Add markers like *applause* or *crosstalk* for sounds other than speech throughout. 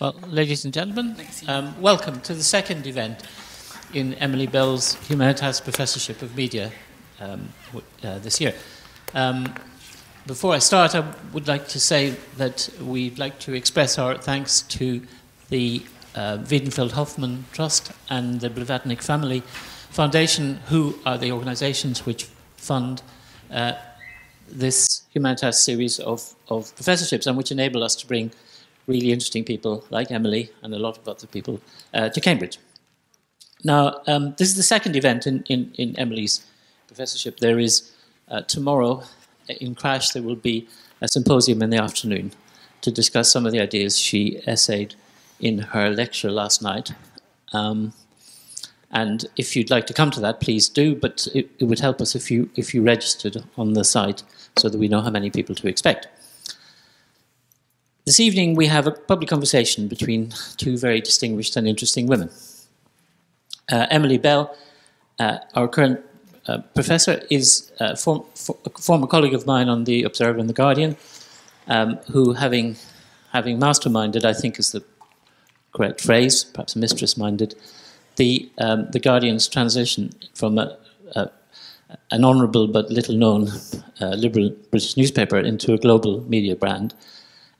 Well, ladies and gentlemen, um, welcome to the second event in Emily Bell's Humanitas Professorship of Media um, uh, this year. Um, before I start, I would like to say that we'd like to express our thanks to the uh, Weidenfeld Hoffmann Trust and the Blavatnik Family Foundation, who are the organizations which fund uh, this Humanitas series of, of professorships and which enable us to bring really interesting people like Emily and a lot of other people uh, to Cambridge. Now, um, this is the second event in, in, in Emily's professorship. There is uh, tomorrow uh, in CRASSH, there will be a symposium in the afternoon to discuss some of the ideas she essayed in her lecture last night. Um, and if you'd like to come to that, please do. But it, it, would help us if you if you registered on the site so that we know how many people to expect. This evening we have a public conversation between two very distinguished and interesting women. Uh, Emily Bell, uh, our current uh, professor, is a, form, for, a, former colleague of mine on the Observer and the Guardian, um, who, having having masterminded, I think is the correct phrase, perhaps mistress-minded, the, um, the Guardian's transition from a, a, an honourable but little known uh, liberal British newspaper into a global media brand.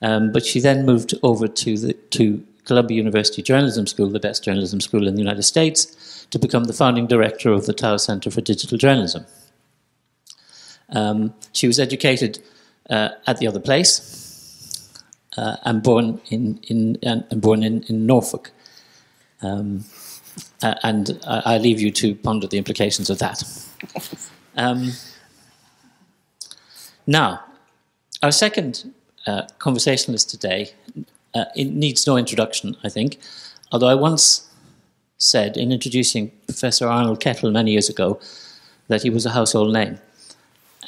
Um, but she then moved over to, the, to Columbia University Journalism School, the best journalism school in the United States, to become the founding director of the Tow Center for Digital Journalism. Um, she was educated uh, at the other place uh, and born in, in, and born in, in Norfolk. Um, and I, I, leave you to ponder the implications of that. Um, now, our second uh, conversationalist today uh, it needs no introduction, I think, although I once said in introducing Professor Arnold Kettle many years ago that he was a household name,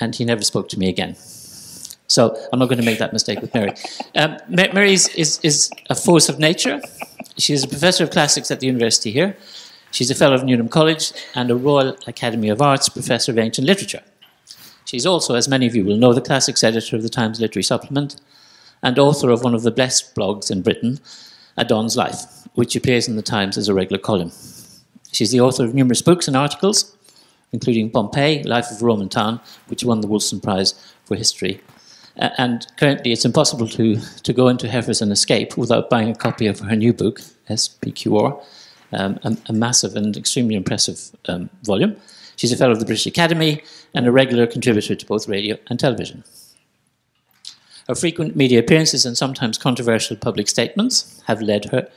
and he never spoke to me again. So I'm not going to make that mistake with Mary. *laughs* Um, Mary is, is, is a force of nature. She is a professor of classics at the university here. She's a fellow of Newnham College and a Royal Academy of Arts professor of ancient literature. She's also, as many of you will know, the classics editor of the Times Literary Supplement and author of one of the best blogs in Britain, A Don's Life, which appears in the Times as a regular column. She's the author of numerous books and articles, including Pompeii, Life of a Roman Town, which won the Wolfson Prize for History. And currently, it's impossible to, to go into Heffers and Escape without buying a copy of her new book, SPQR, um, a, a, massive and extremely impressive um, volume. She's a fellow of the British Academy and a regular contributor to both radio and television. Her frequent media appearances and sometimes controversial public statements have led her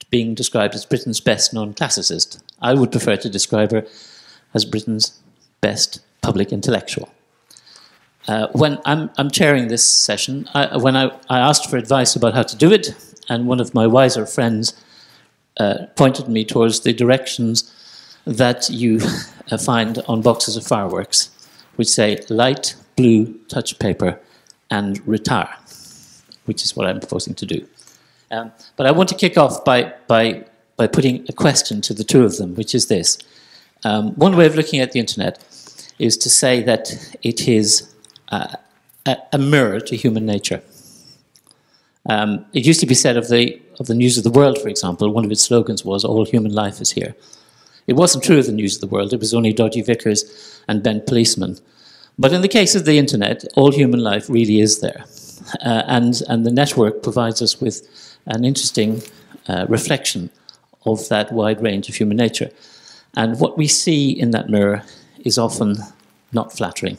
to being described as Britain's best known classicist. I would prefer to describe her as Britain's best public intellectual. Uh, when I'm, I'm, chairing this session, I, when I, I, asked for advice about how to do it, and one of my wiser friends uh, pointed me towards the directions that you *laughs* find on boxes of fireworks, which say light blue touch paper and retire, which is what I'm proposing to do. Um, but I want to kick off by, by, by putting a question to the two of them, which is this. Um, one way of looking at the internet is to say that it is uh, a, mirror to human nature. Um, it used to be said of the, of the News of the World, for example, one of its slogans was, all human life is here. It wasn't true of the News of the World, it was only Dodgy vicars and bent policemen but in the case of the internet, all human life really is there. Uh, and, and the network provides us with an interesting uh, reflection of that wide range of human nature. And what we see in that mirror is often not flattering.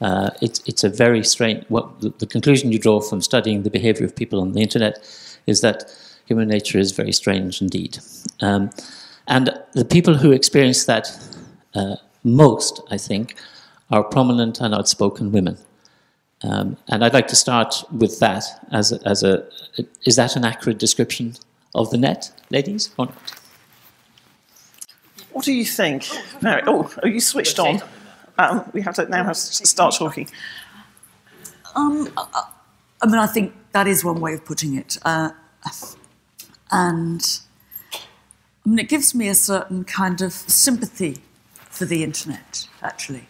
Uh, it's, it's a very strange, what, the, the, conclusion you draw from studying the behavior of people on the internet is that human nature is very strange indeed. Um, and the people who experience that uh, most, I think, are prominent and outspoken women. Um, and I'd like to start with that as a, as a, is that an accurate description of the net, ladies, or not? What do you think, Mary? Oh, are you switched on? Um, we have to now have to start talking. Um, I mean, I think that is one way of putting it. Uh, and It gives me a certain kind of sympathy for the internet, actually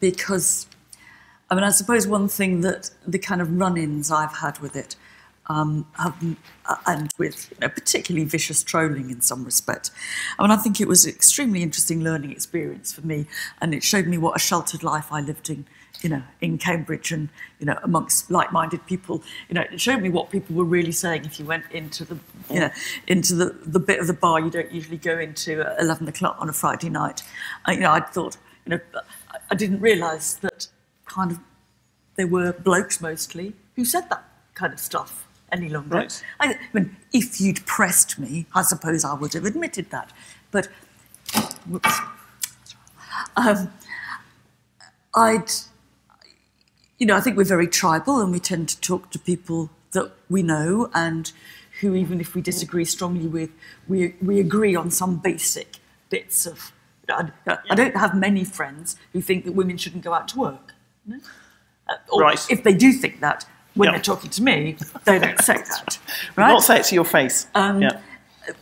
because, I mean, I suppose one thing that the kind of run ins I've had with it um, um, and with you know, particularly vicious trolling in some respect. I mean, I think it was an extremely interesting learning experience for me, and it showed me what a sheltered life I lived in, you know, in Cambridge and you know amongst like-minded people. You know, it showed me what people were really saying if you went into the, you know, into the, the bit of the bar you don't usually go into at 11 o'clock on a Friday night. Uh, you know, I thought, you know, I didn't realise that kind of there were blokes mostly who said that kind of stuff any longer. Right. I, I mean, if you'd pressed me, I suppose I would have admitted that. But, whoops, um, I'd, you know, I think we're very tribal and we tend to talk to people that we know and who, even if we disagree strongly with, we, we agree on some basic bits of. I, I don't have many friends who think that women shouldn't go out to work. No? Uh, or Right. if they do think that, when Yeah. they're talking to me, they don't say *laughs* that. Right? Not say it to your face. Um, yeah.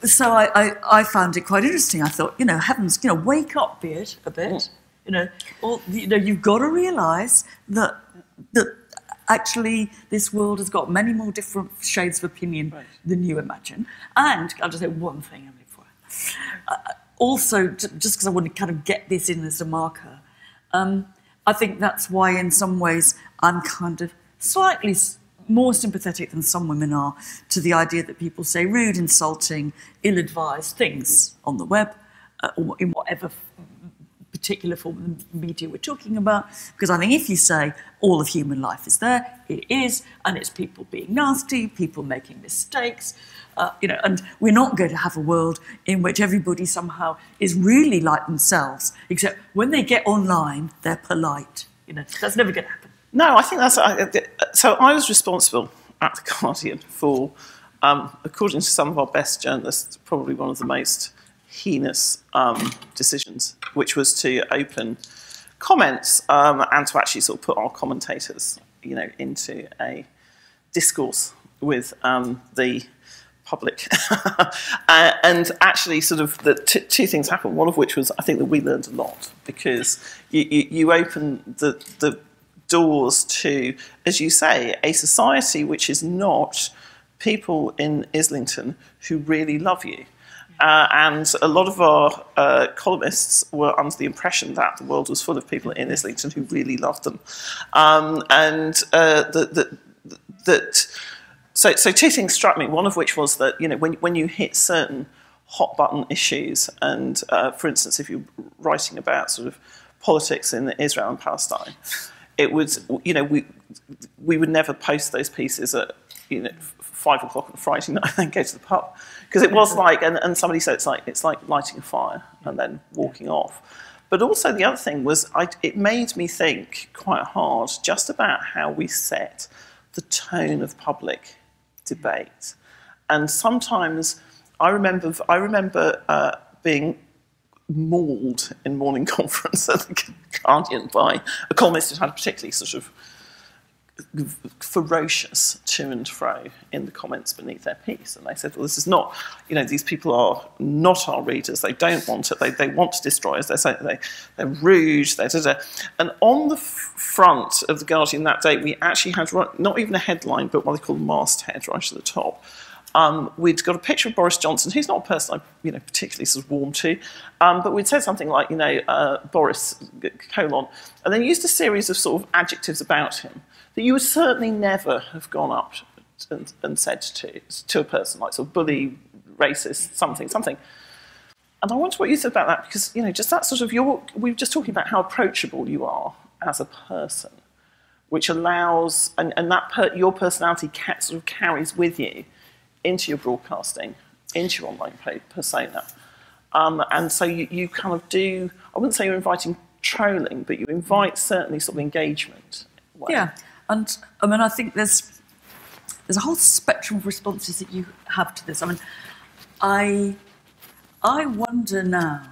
So I, I, I found it quite interesting. I thought, you know, heavens, you know, wake up, beard, a bit. You know, or, you know, you've got to realise that that actually this world has got many more different shades of opinion Right. than you imagine. And I'll just say one thing, Emily, before. Uh, also, just because I want to kind of get this in as a marker, um, I think that's why, in some ways, I'm kind of slightly more sympathetic than some women are to the idea that people say rude, insulting, ill advised things on the web uh, or in whatever particular form of media we're talking about. Because I think if you say all of human life is there, it is, and it's people being nasty, people making mistakes, uh, you know, and we're not going to have a world in which everybody somehow is really like themselves, except when they get online, they're polite. You know, that's never going to happen. No, I think that's. So I was responsible at The Guardian for, um, according to some of our best journalists, probably one of the most heinous um, decisions, which was to open comments um, and to actually sort of put our commentators, you know, into a discourse with um, the public. *laughs* uh, and actually, sort of, the two things happened. One of which was, I think, that we learned a lot because you, you, you open the, the doors to, as you say, a society which is not people in Islington who really love you. Uh, and a lot of our uh, columnists were under the impression that the world was full of people in Islington who really loved them. Um, and uh, that, so, so two things struck me. One of which was that you know when when you hit certain hot button issues, and uh, for instance, if you're writing about sort of politics in Israel and Palestine, it would you know we we would never post those pieces at you know five o'clock on Friday night and then go to the pub because it was like and, and somebody said it's like it's like lighting a fire and then walking off. But also the other thing was I, it made me think quite hard just about how we set the tone of public debate. And sometimes I remember, I remember uh, being mauled in morning *laughs* conference at the Guardian by a columnist who had a particularly sort of ferocious to and fro in the comments beneath their piece. And they said, well, this is not, you know, these people are not our readers. They don't want it. They, they want to destroy us. They're, so, they, they're rude. They're, da, da. And on the front of the Guardian that day, we actually had not even a headline, but what they call the masthead right at the top. Um, we'd got a picture of Boris Johnson, who's not a person I, you know, particularly sort of warm to, um, but we'd said something like, you know, uh, Boris colon, and then used a series of sort of adjectives about him that you would certainly never have gone up and, and said to to a person like sort of bully, racist, something, something. And I wonder what you think about that because you know, just that sort of your we were just talking about how approachable you are as a person, which allows and, and that per, your personality ca- sort of carries with you into your broadcasting, into your online persona. Um, and so you, you kind of do, I wouldn't say you're inviting trolling, but you invite certainly sort of engagement. Yeah, and I mean, I think there's there's a whole spectrum of responses that you have to this. I mean, I I wonder now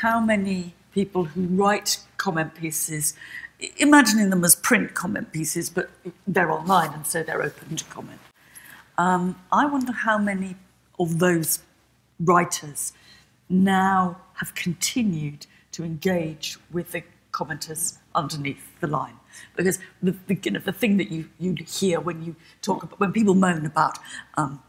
how many people who write comment pieces, imagining them as print comment pieces, but they're online and so they're open to comment. Um, I wonder how many of those writers now have continued to engage with the commenters underneath the line. Because the, the, you know, the thing that you, you hear when you talk about, when people moan about um,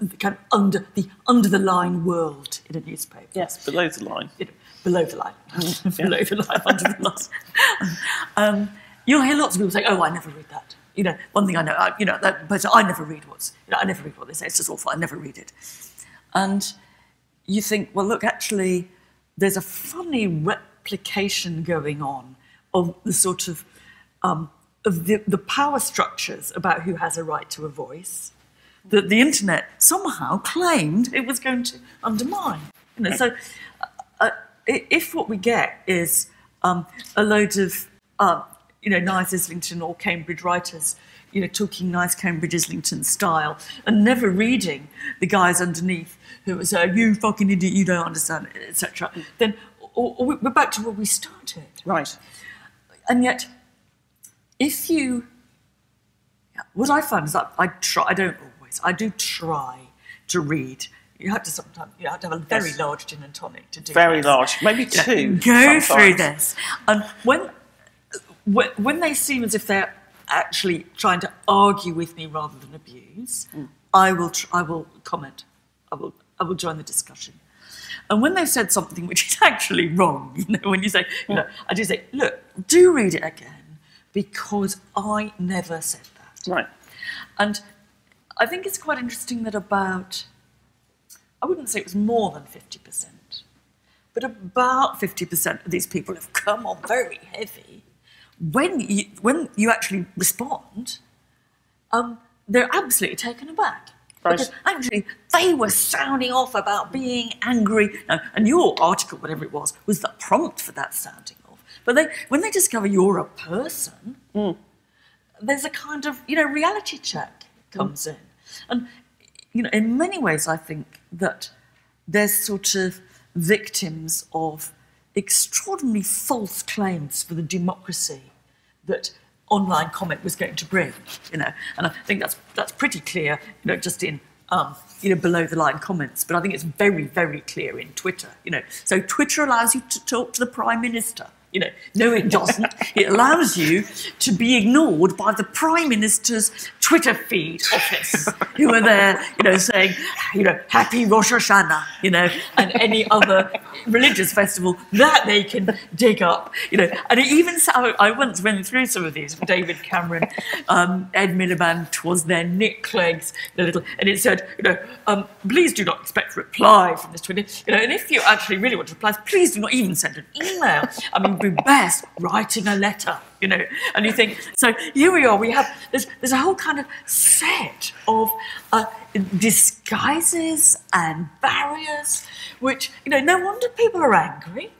the kind of under the under the line world in a newspaper. Yes, below the line. You know, below the line, *laughs* *laughs* below the line, under the line. *laughs* Um, you'll hear lots of people say, "Oh, I never read that." You know, one thing I know, I, you know, that, but I never read what's, you know, I never read what they say. It's just awful. I never read it. And you think, well, look, actually, there's a funny replication going on of the sort of um, of the, the power structures about who has a right to a voice that the internet somehow claimed it was going to undermine. You know, so uh, if what we get is um, a load of uh, you know nice Islington or Cambridge writers, you know, talking nice Cambridge Islington style and never reading the guys underneath who say, "You fucking idiot, you don't understand," etc. Then or, or we're back to where we started. Right. And yet, if you, what I find is that I try. I don't always. I do try to read. You have to sometimes. You have to have a very Yes. large gin and tonic to do. Very this. large, maybe two. Go through this, and when when they seem as if they're actually trying to argue with me rather than abuse, Mm. I will tr- I will comment. I will I will join the discussion. And when they've said something which is *laughs* actually wrong, you know, when you say, you know, I do say, look, do read it again because I never said that. Right. And I think it's quite interesting that about, I wouldn't say it was more than 50%, but about 50% of these people have come on very heavy. When you, when you actually respond, um, they're absolutely taken aback. Right. Because actually, they were sounding off about being angry. No, and your article, whatever it was, was the prompt for that sounding. But they, when they discover you're a person, there's a kind of you know reality check comes in, and you know in many ways I think that they're sort of victims of extraordinarily false claims for the democracy that online comment was going to bring, you know, and I think that's that's pretty clear, you know, just in um, you know below the line comments, but I think it's very very clear in Twitter, you know. So Twitter allows you to talk to the prime minister. You know, no, it doesn't. it allows you to be ignored by the Prime Minister's Twitter feed office, who are there, you know, saying, you know, Happy Rosh Hashanah, you know, and any other religious festival that they can dig up, you know. And it even so, I once went through some of these David Cameron, um, Ed Miliband was there, Nick Clegg's, the little, and it said, you know, um, please do not expect reply from this Twitter, you know, and if you actually really want to reply, please do not even send an email. I mean, it'd be best writing a letter, you know. And you think, so here we are, we have, there's, there's a whole kind of set of uh, disguises and barriers, which, you know, no wonder people are angry.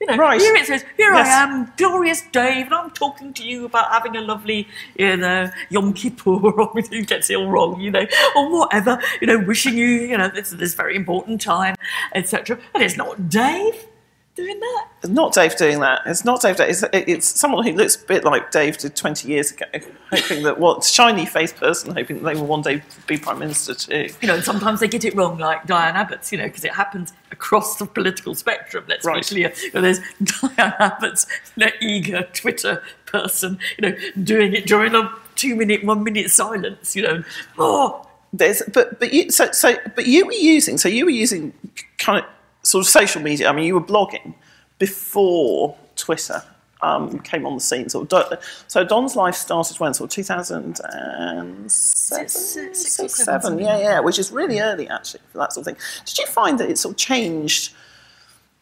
You know, Right. here it says, here Yes. I am, glorious Dave, and I'm talking to you about having a lovely, you know, Yom Kippur, *laughs* or who gets it all wrong, you know, or whatever, you know, wishing you, you know, this this very important time, etc. And it's not Dave doing that. It's not Dave doing that. It's not Dave. It's, it's someone who looks a bit like Dave did 20 years ago, hoping that what shiny faced person, hoping that they will one day be prime minister too. You know, and sometimes they get it wrong, like Diane Abbott's, you know, because it happens across the political spectrum. Let's Right. be clear. You know, there's *laughs* Diane Abbott's you know, eager Twitter person, you know, doing it during a two-minute, one-minute silence. You know, oh, There's, but but you so so but you were using so you were using kind of sort of social media. I mean, you were blogging before Twitter um, came on the scene. Sort of, so Don's life started when sort of 2007, Six- six- six or six, seven, yeah, yeah, which is really early actually for that sort of thing. Did you find that it sort of changed?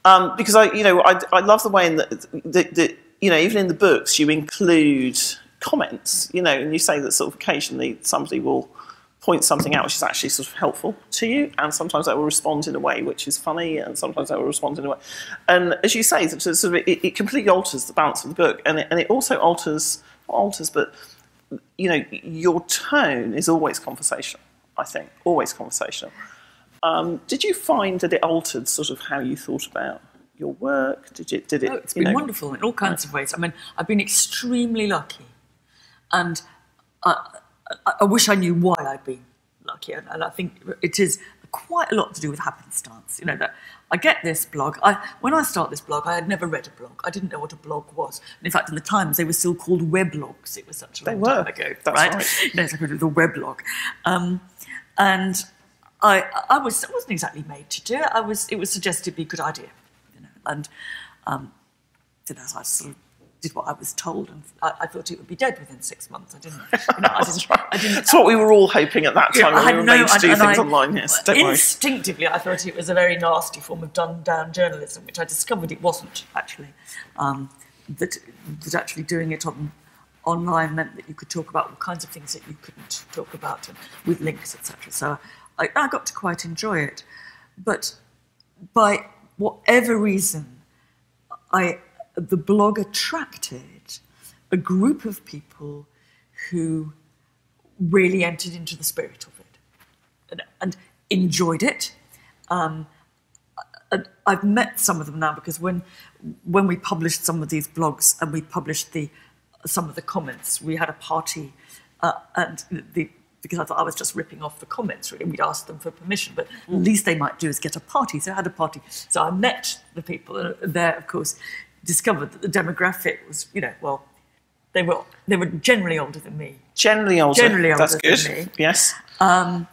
Um, because I, you know, I, I love the way in that, you know, even in the books you include comments, you know, and you say that sort of occasionally somebody will point something out which is actually sort of helpful to you, and sometimes they will respond in a way which is funny, and sometimes they will respond in a way, and as you say, sort of, it, it completely alters the balance of the book, and it, and it also alters, not alters, but you know, your tone is always conversational. I think always conversational. Um, did you find that it altered sort of how you thought about your work? Did it? Did it? Oh, it's been know- wonderful in all kinds of ways. I mean, I've been extremely lucky, and I, I, I wish I knew why I've been lucky. And, and I think it is quite a lot to do with happenstance. You know that I get this blog. I when I start this blog, I had never read a blog. I didn't know what a blog was. And in fact, in the Times, they were still called weblogs. It was such a They long were. time ago, That's right? right. *laughs* You know, it's like the weblog. Um, and I, I was I wasn't exactly made to do it. I was it was suggested to be a good idea, you know, and um, you know, I sort of did what I was told, and I, I thought it would be dead within six months. I didn't, *laughs* you know, I didn't, I didn't. That's what we were all hoping at that Yeah, time when I we were made to do things I- online. Yes, don't worry. Instinctively, I thought it was a very nasty form of done down journalism, which I discovered it wasn't actually. Um, that that actually doing it on online meant that you could talk about all kinds of things that you couldn't talk about and with links, etc. So I, I got to quite enjoy it, but by whatever reason, I the blog attracted a group of people who really entered into the spirit of it and, and enjoyed it. Um, and I've met some of them now because when when we published some of these blogs and we published the some of the comments, we had a party uh, and the because I thought I was just ripping off the comments really. We'd asked them for permission, but the least they might do is get a party. So I had a party. So I met the people there, of course, discovered that the demographic was, you know, well, they were they were generally older than me. Generally older. Generally older That's good. than me. Yes. Uh,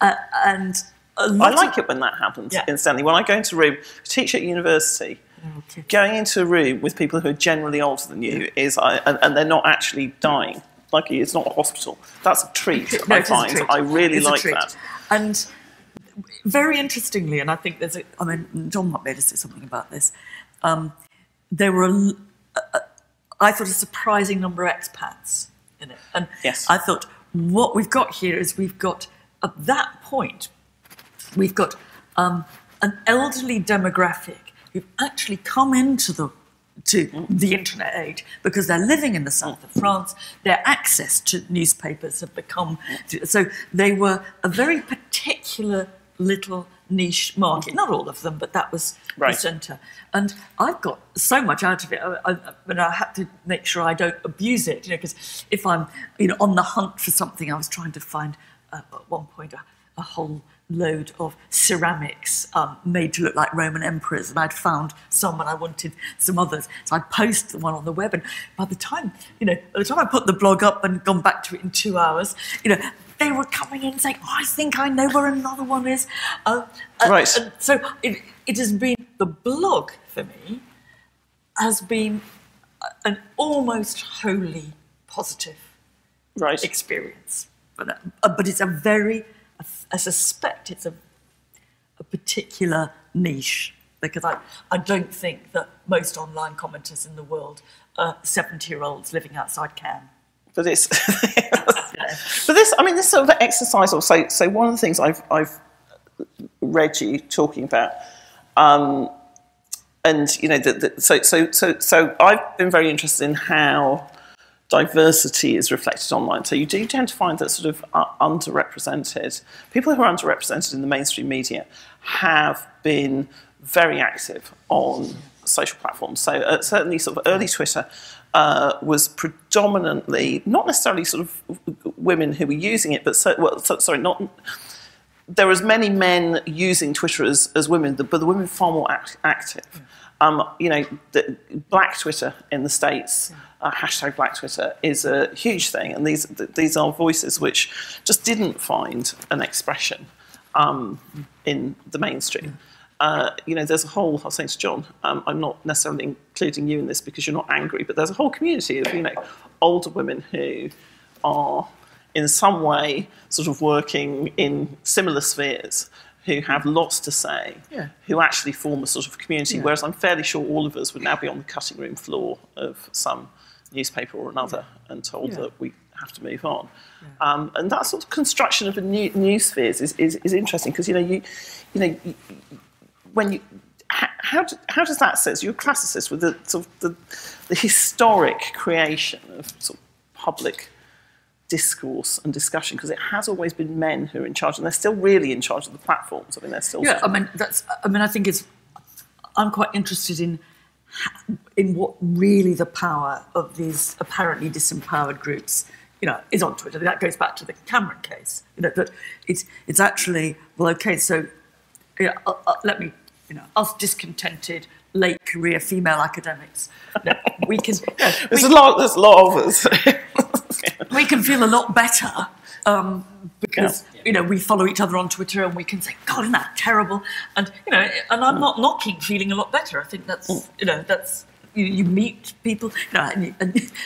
and I like it when that happens, Yeah. incidentally. When I go into a room, teach at university, Okay. going into a room with people who are generally older than you is, I, and, and they're not actually dying. Like it's not a hospital. That's a treat. No, I it is a find. treat. I really It's like that. And very interestingly, and I think there's a, I mean, John might be able to say something about this. Um, there were, a, a, I thought, a surprising number of expats in it. And Yes. I thought, what we've got here is we've got, at that point, we've got um, an elderly demographic who've actually come into the to the internet age because they're living in the south of France. Their access to newspapers have become so they were a very particular little niche market. Not all of them, but that was Right. the centre. And I've got so much out of it. I, I, but I had to make sure I don't abuse it, you know, because if I'm, you know, on the hunt for something, I was trying to find uh, at one point a, a whole load of ceramics um, made to look like Roman emperors, and I'd found some and I wanted some others. So I'd post the one on the web, and by the time, you know, by the time I put the blog up and gone back to it in two hours, you know, they were coming in saying, oh, I think I know where another one is. Uh, and- Right. and so it, it has been, the blog for me has been an almost wholly positive Right. experience. But, uh, but it's a very, I suspect it's a, a particular niche because I, I don't think that most online commenters in the world are 70 year olds living outside Cannes. But it's *laughs* but this i mean this sort of exercise or so so one of the things i've i've read you talking about um and you know that that- so so so so i've been very interested in how diversity is reflected online. So you do tend to find that sort of uh, underrepresented people who are underrepresented in the mainstream media have been very active on social platforms. So uh, certainly, sort of early Twitter uh, was predominantly not necessarily sort of women who were using it, but so, well, so, sorry, not. There was many men using Twitter as, as women, but the women far more act, active. Um, you know, the Black Twitter in the states, uh, hashtag Black Twitter, is a huge thing, and these these are voices which just didn't find an expression um, in the mainstream. Uh, you know, there's a whole. I was saying to John, um, I'm not necessarily including you in this because you're not angry, but there's a whole community of you know older women who are in some way sort of working in similar spheres who have lots to say, Yeah. who actually form a sort of community. Yeah. Whereas I'm fairly sure all of us would now be on the cutting room floor of some newspaper or another and told Yeah. that we have to move on. Um, and that sort of construction of a new, new spheres is, is, is interesting because you know you you know you, when you how, how, do, how does that sit? So you're a classicist with the sort of the, the historic creation of sort of public discourse and discussion because it has always been men who are in charge and they're still really in charge of the platforms. I mean, they're still Yeah, I mean that's. I mean, I think it's. I'm quite interested in in what really the power of these apparently disempowered groups you know, is on Twitter. That goes back to the Cameron case. You know, that it's it's actually well, okay. So, know, uh, uh, let me, you know, us discontented late career female academics, know, we can. *laughs* Know, we, There's a lot. There's a lot of us. *laughs* we can feel a lot better um, because you know we follow each other on Twitter and we can say, "God, isn't that terrible?" And you know, and I'm not knocking feeling a lot better. I think that's you know that's you, you meet people, you know, and you,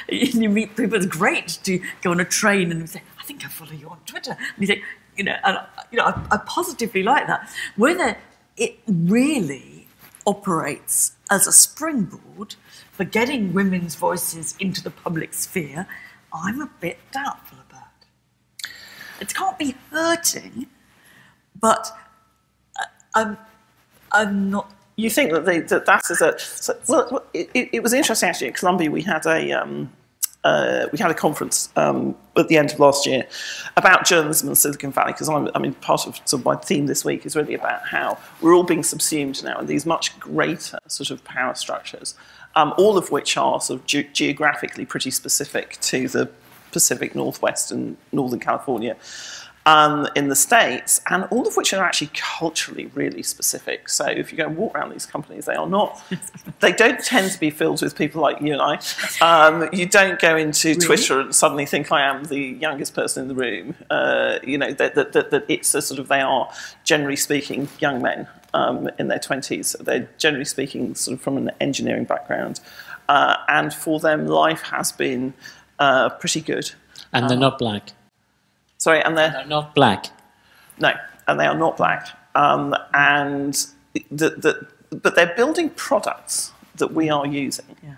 and you meet people. It's great to go on a train and say, "I think I follow you on Twitter," and you think, you know, and you know, I, I positively like that. Whether it really operates as a springboard for getting women's voices into the public sphere, I'm a bit doubtful about. It can't be hurting, but I- I'm, I'm not. you think that, they, that that is a so, well it, it, it was interesting actually at Columbia we had a um, uh, we had a conference um, at the end of last year about journalism in Silicon Valley because I'm, mean part of, sort of my theme this week is really about how we're all being subsumed now in these much greater sort of power structures, um, all of which are sort of ge- geographically pretty specific to the Pacific Northwest and Northern California um, in the States, and all of which are actually culturally really specific. So if you go and walk around these companies, they are not, *laughs* they don't tend to be filled with people like you and I. Um, you don't go into Twitter and suddenly think I am the youngest person in the room. Uh, you know, that, that, that, that it's a sort of, they are, generally speaking, young men um, in their 20s. They're generally speaking sort of from an engineering background. Uh, and for them, life has been uh, pretty good. And they're not black. Sorry, and they're They're not black. no, and they are not black. Um, and the, the, but they're building products that we are using Yeah.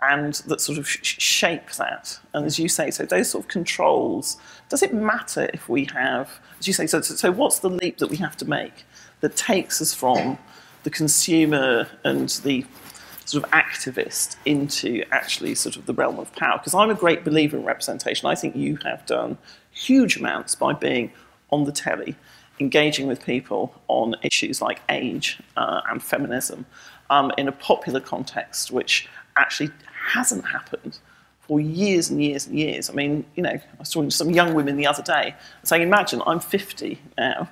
and that sort of sh- shape that. And as you say, so those sort of controls, does it matter if we have, as you say, so, so, so what's the leap that we have to make that takes us from the consumer and the sort of activist into actually sort of the realm of power? Because I'm a great believer in representation. I think you have done huge amounts by being on the telly, engaging with people on issues like age uh, and feminism um, in a popular context, which actually hasn't happened for years and years and years. I mean, you know, I was talking to some young women the other day saying, imagine I'm 50 now.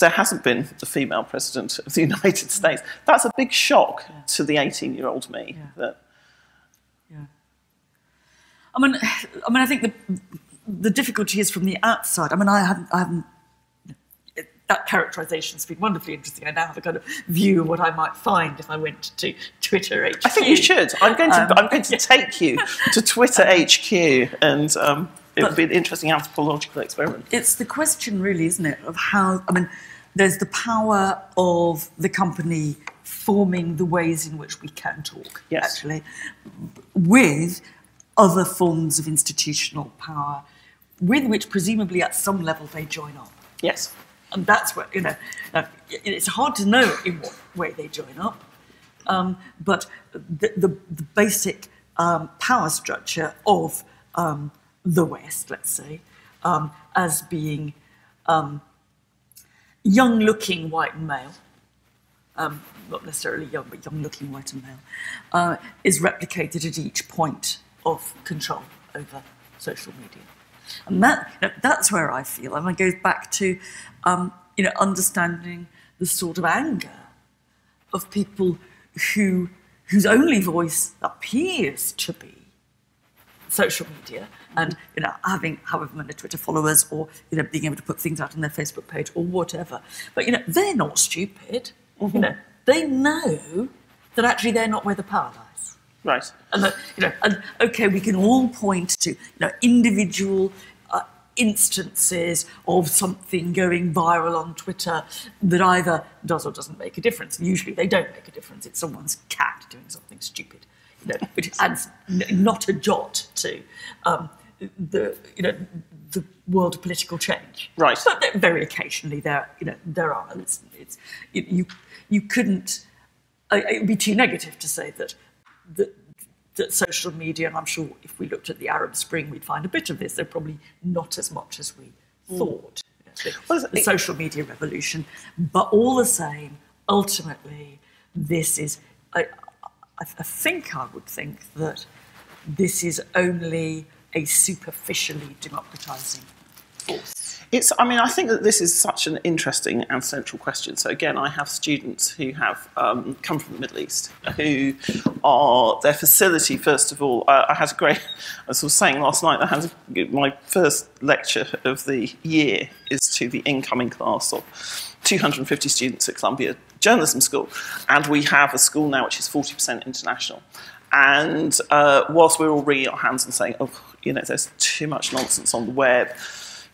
There hasn't been a female president of the *laughs* United States. That's a big shock to the 18 year old me. That, Yeah. I mean, *sighs* I mean, I think the the difficulty is from the outside. I mean, I haven't, I haven't. That characterisation has been wonderfully interesting. I now have a kind of view of what I might find if I went to Twitter HQ. I think you should. I'm going to, Um, I'm going to take you to Twitter HQ and um, it would be an interesting anthropological experiment. It's the question, really, isn't it, of how? I mean, there's the power of the company forming the ways in which we can talk. Yes. Actually, with other forms of institutional power, with which presumably at some level they join up. Yes. And that's what, you know, uh, it's hard to know in what way they join up. Um, but the, the, the basic um, power structure of um, the West, let's say, um, as being um, young looking white and male, um, not necessarily young, but young looking white and male, uh, is replicated at each point of control over social media. And that, you know, that's where I feel, and it goes back to, um, you know, understanding the sort of anger of people who, whose only voice appears to be social media and you know having however many Twitter followers or you know being able to put things out on their Facebook page or whatever. But you know they're not stupid. You know they know that actually they're not where the power lies. Right. And that, you know, and okay, we can all point to you know individual uh, instances of something going viral on Twitter that either does or doesn't make a difference. Usually, they don't make a difference. It's someone's cat doing something stupid, you know, which adds n- not a jot to um, the you know the world of political change. Right. But very occasionally there you know there are. It's, it's you you, you couldn't. uh, It would be too negative to say that that that social media, and I'm sure if we looked at the Arab Spring, we'd find a bit of this. They're probably not as much as we mm. thought. You know, the, Well, the it- social media revolution, but all the same, ultimately, this is. I, I, I think I would think that this is only a superficially democratizing force? It's, I mean, I think that this is such an interesting and central question. So, again, I have students who have um, come from the Middle East who are their facility, first of all. I had a great, *laughs* I was saying last night, I had a, my first lecture of the year is to the incoming class of 250 students at Columbia Journalism School. And we have a school now which is 40% international. And uh, whilst we're all wringing our hands and saying, oh, you know, there's too much nonsense on the web,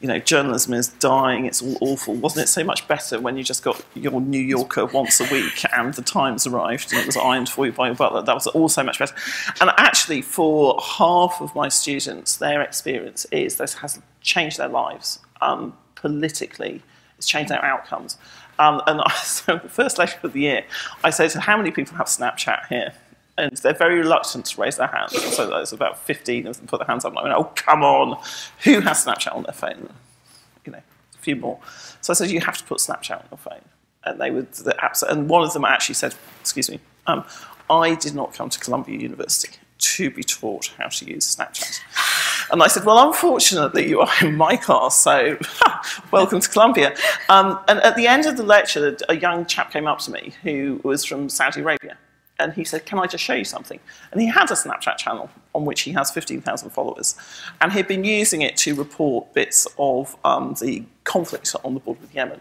you know, journalism is dying, it's all awful. Wasn't it so much better when you just got your New Yorker once a week and the Times arrived and it was ironed for you by your butler? That was all so much better. And actually, for half of my students, their experience is this has changed their lives um, politically, it's changed their outcomes. Um, and I, *laughs* so, the first lecture of the year, I said, How many people have Snapchat here? And they're very reluctant to raise their hands. So there's about 15 of them put their hands up. And I went, oh, come on. Who has Snapchat on their phone? You know, a few more. So I said, you have to put Snapchat on your phone. And they would, the apps, and one of them actually said, excuse me, um, I did not come to Columbia University to be taught how to use Snapchat. And I said, well, unfortunately, you are in my class, so *laughs* welcome to Columbia. Um, and at the end of the lecture, a young chap came up to me who was from Saudi Arabia and he said, Can I just show you something? And he had a Snapchat channel on which he has 15,000 followers. And he'd been using it to report bits of um, the conflict on the border with Yemen.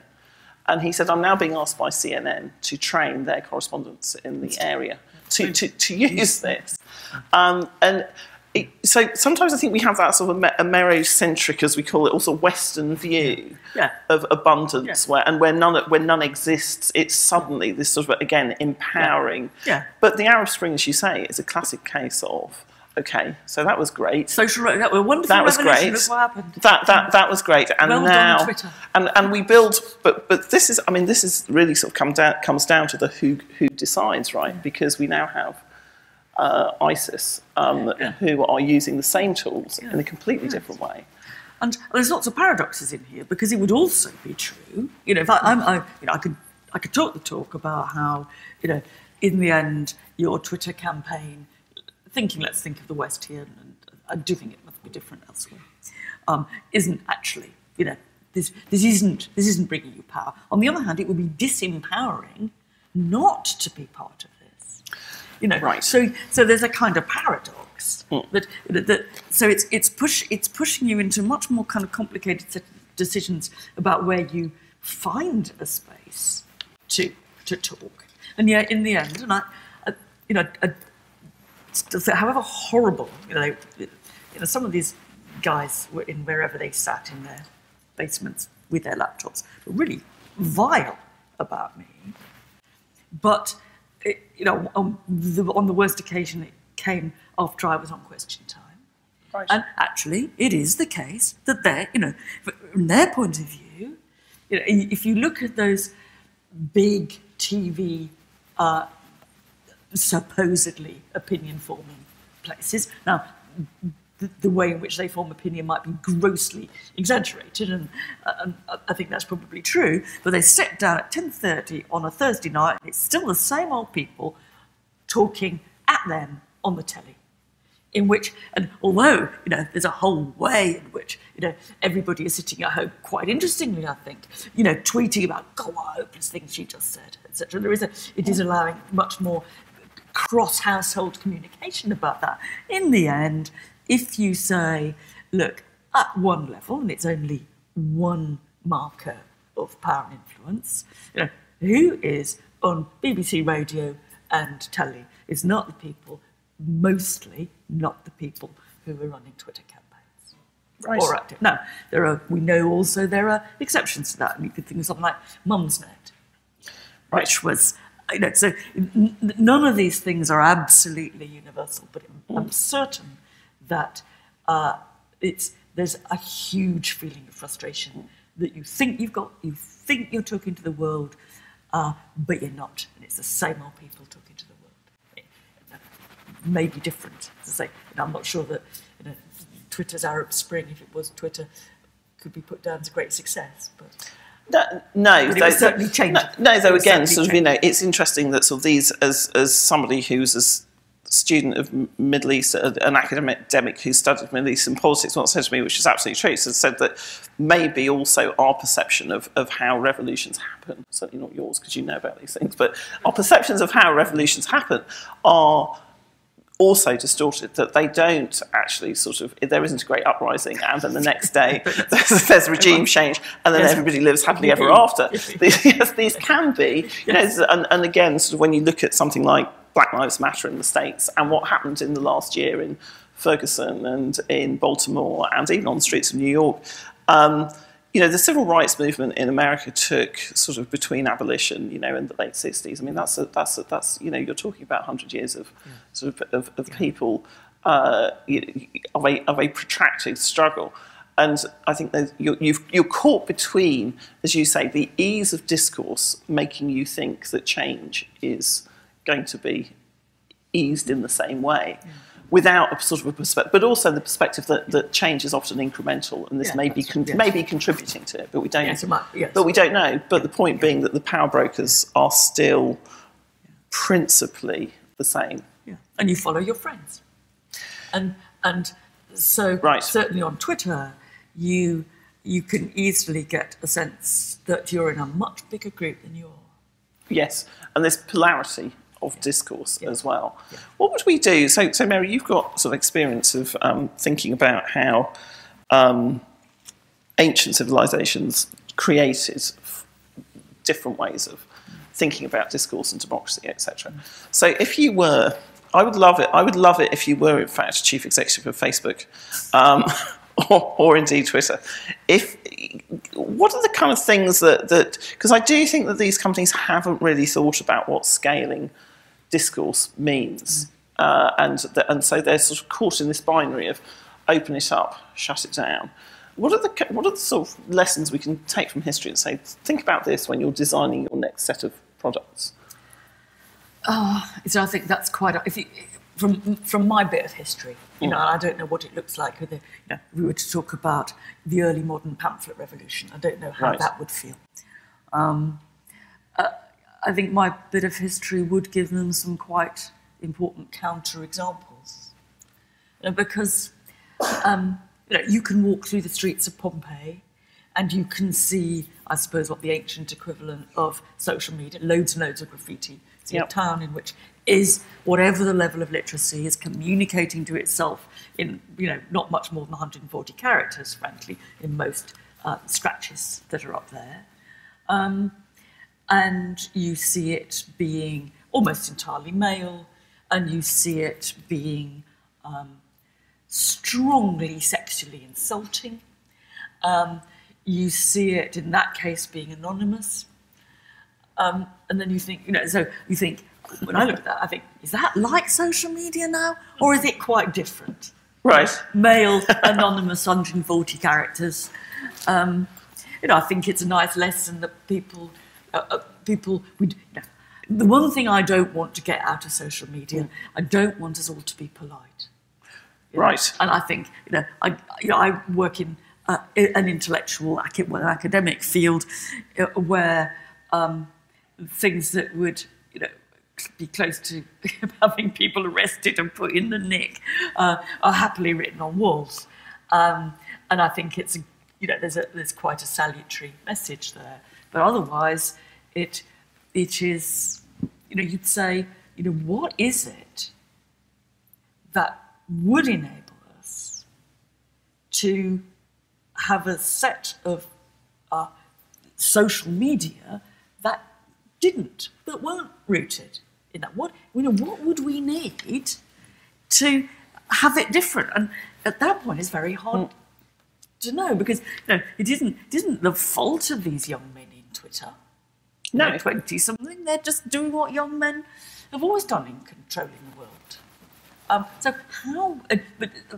And he said, I'm now being asked by CNN to train their correspondents in the area to, to, to use this. Um, and it, so sometimes I think we have that sort of Amerocentric, as we call it, also Western view yeah. of abundance, yeah. where and where none when none exists, it's suddenly this sort of again empowering. Yeah. yeah. But the Arab Spring, as you say, is a classic case of okay, so that was great. Social, that was wonderful. That was great. That that that was great. And well now, Twitter. and and we build, but but this is, I mean, this is really sort of come down comes down to the who who decides, right? Because we now have uh, ISIS um, yeah. who are using the same tools yeah. in a completely yes. different way. And there's lots of paradoxes in here because it would also be true. You know, if I, I'm, I, you know, I could, I could talk the talk about how, you know, in the end, your Twitter campaign, thinking, let's think of the West here, and I do think it must be different elsewhere, um, isn't actually, you know, this, this isn't this isn't bringing you power. On the other hand, it would be disempowering not to be part of you know, right. So, so there's a kind of paradox mm. that, that, so it's it's push it's pushing you into much more kind of complicated decisions about where you find a space to to talk. And yet, in the end, and I, I you know, I, however horrible, you know, you know, some of these guys were in wherever they sat in their basements with their laptops were really vile about me. But it, you know, on the, on the worst occasion, it came after I was on question time. Right. And actually, it is the case that they, you know, from their point of view, you know, if you look at those big TV, uh, supposedly opinion forming places, now the, the, way in which they form opinion might be grossly exaggerated, and, and, I think that's probably true. But they sit down at 10:30 on a Thursday night, and it's still the same old people talking at them on the telly. In which, and although you know, there's a whole way in which you know everybody is sitting at home. Quite interestingly, I think you know, tweeting about God, what hopeless things she just said, etc. There is a, it is allowing much more cross household communication about that. In the end, if you say, look, at one level, and it's only one marker of power and influence, you know, who is on BBC radio and telly is not the people, mostly not the people who are running Twitter campaigns. Right. Or active. Now, there are, we know also there are exceptions to that. And you could think of something like Mumsnet, right. which was, you know, so n- none of these things are absolutely universal, but I'm mm. certain that uh, it's, there's a huge feeling of frustration that you think you've got, you think you're talking to the world, uh, but you're not. And it's the same old people talking to the world. It, may be different. As I say, I'm not sure that you know, Twitter's Arab Spring, if it was Twitter, could be put down as a great success. But no, no, though, certainly changed. No, no though again, sort of, you know, it's interesting that sort of these, as as somebody who's as student of Middle East, uh, an academic who studied Middle Eastern politics, once said to me, which is absolutely true, so said that maybe also our perception of, of how revolutions happen, certainly not yours because you know about these things, but our perceptions of how revolutions happen are also distorted that they don't actually sort of there isn't a great uprising and then the next day *laughs* there's, there's regime change and then Yes. everybody lives happily *laughs* ever after. *laughs* These, yes, these can be you know, and, and again sort of when you look at something like black lives matter in the states and what happened in the last year in ferguson and in baltimore and even on the streets of new york um, you know, the civil rights movement in America took sort of between abolition, you know, in the late 60s. I mean, that's, a, that's, a, that's you know, you're talking about 100 years of sort of, of, of people uh, you- of, a, of a protracted struggle. And I think that you're, you've, you're caught between, as you say, the ease of discourse making you think that change is going to be eased in the same way. Without a sort of a perspective, but also the perspective that, that change is often incremental, and this Yeah, may be con- yes. may be contributing to it, but we don't. Yes, might, yes. But we don't know. But the point being that the power brokers are still principally the same. Yeah. And you follow your friends. And and so Right. certainly on Twitter, you you can easily get a sense that you're in a much bigger group than you're. Yes, and there's polarity of discourse as well. What would we do? So, so Mary, you've got sort of experience of um, thinking about how um, ancient civilizations created different ways of thinking about discourse and democracy, etc. So, if you were, I would love it. I would love it if you were, in fact, chief executive of Facebook, um, *laughs* or, or indeed Twitter. If what are the kind of things that that because I do think that these companies haven't really thought about what scaling discourse means, uh, and th- and so they're sort of caught in this binary of open it up, shut it down. What are the what are the sort of lessons we can take from history and say think about this when you're designing your next set of products? So I think that's quite a, if you, from from my bit of history. You know, I don't know what it looks like. With the, you know, we were to talk about the early modern pamphlet revolution. I don't know how Right. that would feel. Um, uh, I think my bit of history would give them some quite important counter examples, you know, because um, you know you can walk through the streets of Pompeii. And you can see, I suppose, what the ancient equivalent of social media, loads and loads of graffiti. It's Yep. a town in which is whatever the level of literacy is communicating to itself in you know not much more than 140 characters, frankly, in most uh, scratches that are up there, um, and you see it being almost entirely male, and you see it being um, strongly sexually insulting. Um, you see it in that case being anonymous. Um, and then you think, you know, so you think, when I look at that, I think, is that like social media now? Or is it quite different? Right. Male, *laughs* anonymous, 140 characters. Um, you know, I think it's a nice lesson that people, uh, uh, people, we, know, the one thing I don't want to get out of social media, I don't want us all to be polite. you know. Right. And I think, you know, I, you know, I work in uh, an intellectual, well, academic field uh, where um, things that would, you know, be close to *laughs* having people arrested and put in the nick uh, are happily written on walls. Um, and I think it's, you know, there's, a, there's quite a salutary message there. But otherwise, it, it is, you know, you'd say, you know, what is it that would enable us to have a set of uh, social media that didn't, that weren't rooted in that. What you know, what would we need to have it different? And at that point, it's very hard to know because you know it isn't it isn't the fault of these young men Twitter. No. twenty something. They're just doing what young men have always done in controlling the world. Um, so how? Uh, but uh,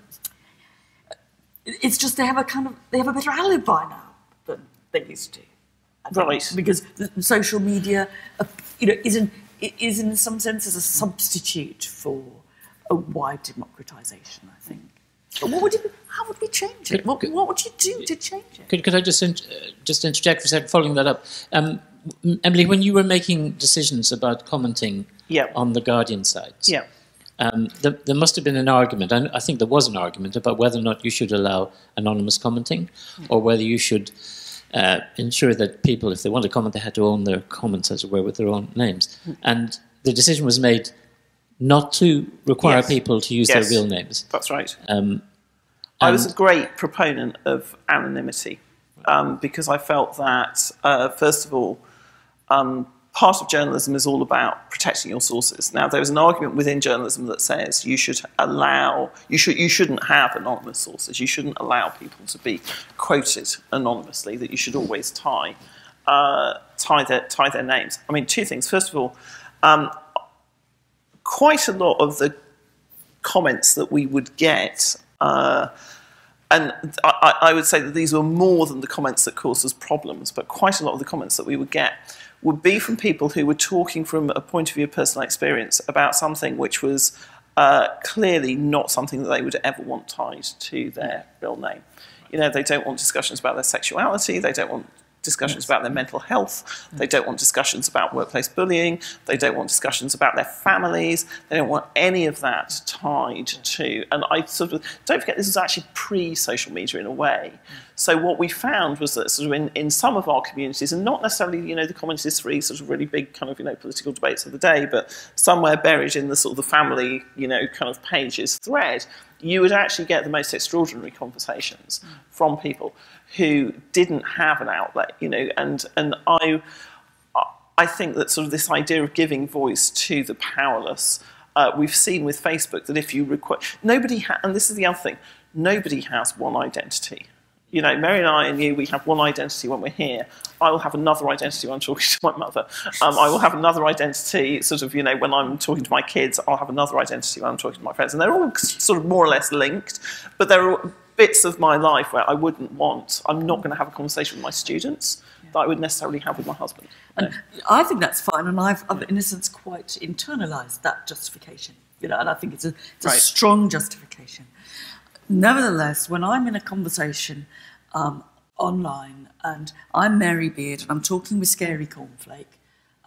it's just they have a kind of they have a better alibi now than they used to. Right. Because the social media, uh, you know, isn't it is in some senses a substitute for a wide democratization. I think. What would you, how would we change it? Could- What, could- what would you do to change it? Could, could I just in, uh, just interject for a second, following that up? Um, Emily, when you were making decisions about commenting Yeah. on the Guardian sites, Yeah. um, there, there, must have been an argument, and I think there was an argument about whether or not you should allow anonymous commenting, or whether you should uh, ensure that people, if they want to comment, they had to own their comments, as it were, with their own names. And the decision was made not to require yes. people to use yes. their real names. That's right. Um, I was a great proponent of anonymity um, because I felt that, uh, first of all, um, part of journalism is all about protecting your sources. Now, there's an argument within journalism that says you should allow, you, should, you shouldn't have anonymous sources. You shouldn't allow people to be quoted anonymously, that you should always tie, uh, tie, their, tie their names. I mean, two things. First of all, um, quite a lot of the comments that we would get, uh, and I, I, would say that these were more than the comments that caused us problems, but quite a lot of the comments that we would get would be from people who were talking from a point of view of personal experience about something which was uh, clearly not something that they would ever want tied to their real name. You know, they don't want discussions about their sexuality, they don't want discussions about their mental health. They don't want discussions about workplace bullying. They don't want discussions about their families. They don't want any of that tied to. And I sort of don't forget this was actually pre-social media in a way. So what we found was that sort of in, in some of our communities, and not necessarily you know the communities three sort of really big kind of you know political debates of the day, but somewhere buried in the sort of the family you know kind of pages thread, you would actually get the most extraordinary conversations from people who didn't have an outlet, you know, and and I I think that sort of this idea of giving voice to the powerless, uh, we've seen with Facebook that if you request, nobody ha- and this is the other thing, nobody has one identity. You know, Mary and I and you, we have one identity when we're here. I will have another identity when I'm talking to my mother. Um, I will have another identity, sort of, you know, when I'm talking to my kids. I'll have another identity when I'm talking to my friends, and they're all sort of more or less linked. But there are bits of my life where I wouldn't want, I'm not going to have a conversation with my students that I would necessarily have with my husband. And I think that's fine, and I've, I've, in a sense, quite internalised that justification. You know, and I think it's a, it's right. a strong justification. Nevertheless, when I'm in a conversation um, online and I'm Mary Beard and I'm talking with Scary Cornflake,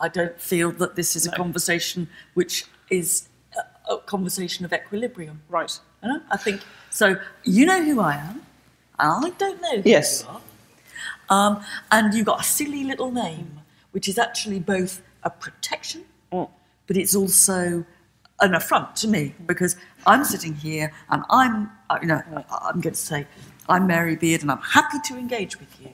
I don't feel that this is a conversation which is a, a conversation of equilibrium. Right. I, I think so. You know who I am, and I don't know who yes. you are. Um, and you've got a silly little name, which is actually both a protection, mm. but it's also an affront to me because I'm sitting here and I'm, uh, you know, I'm going to say, I'm Mary Beard and I'm happy to engage with you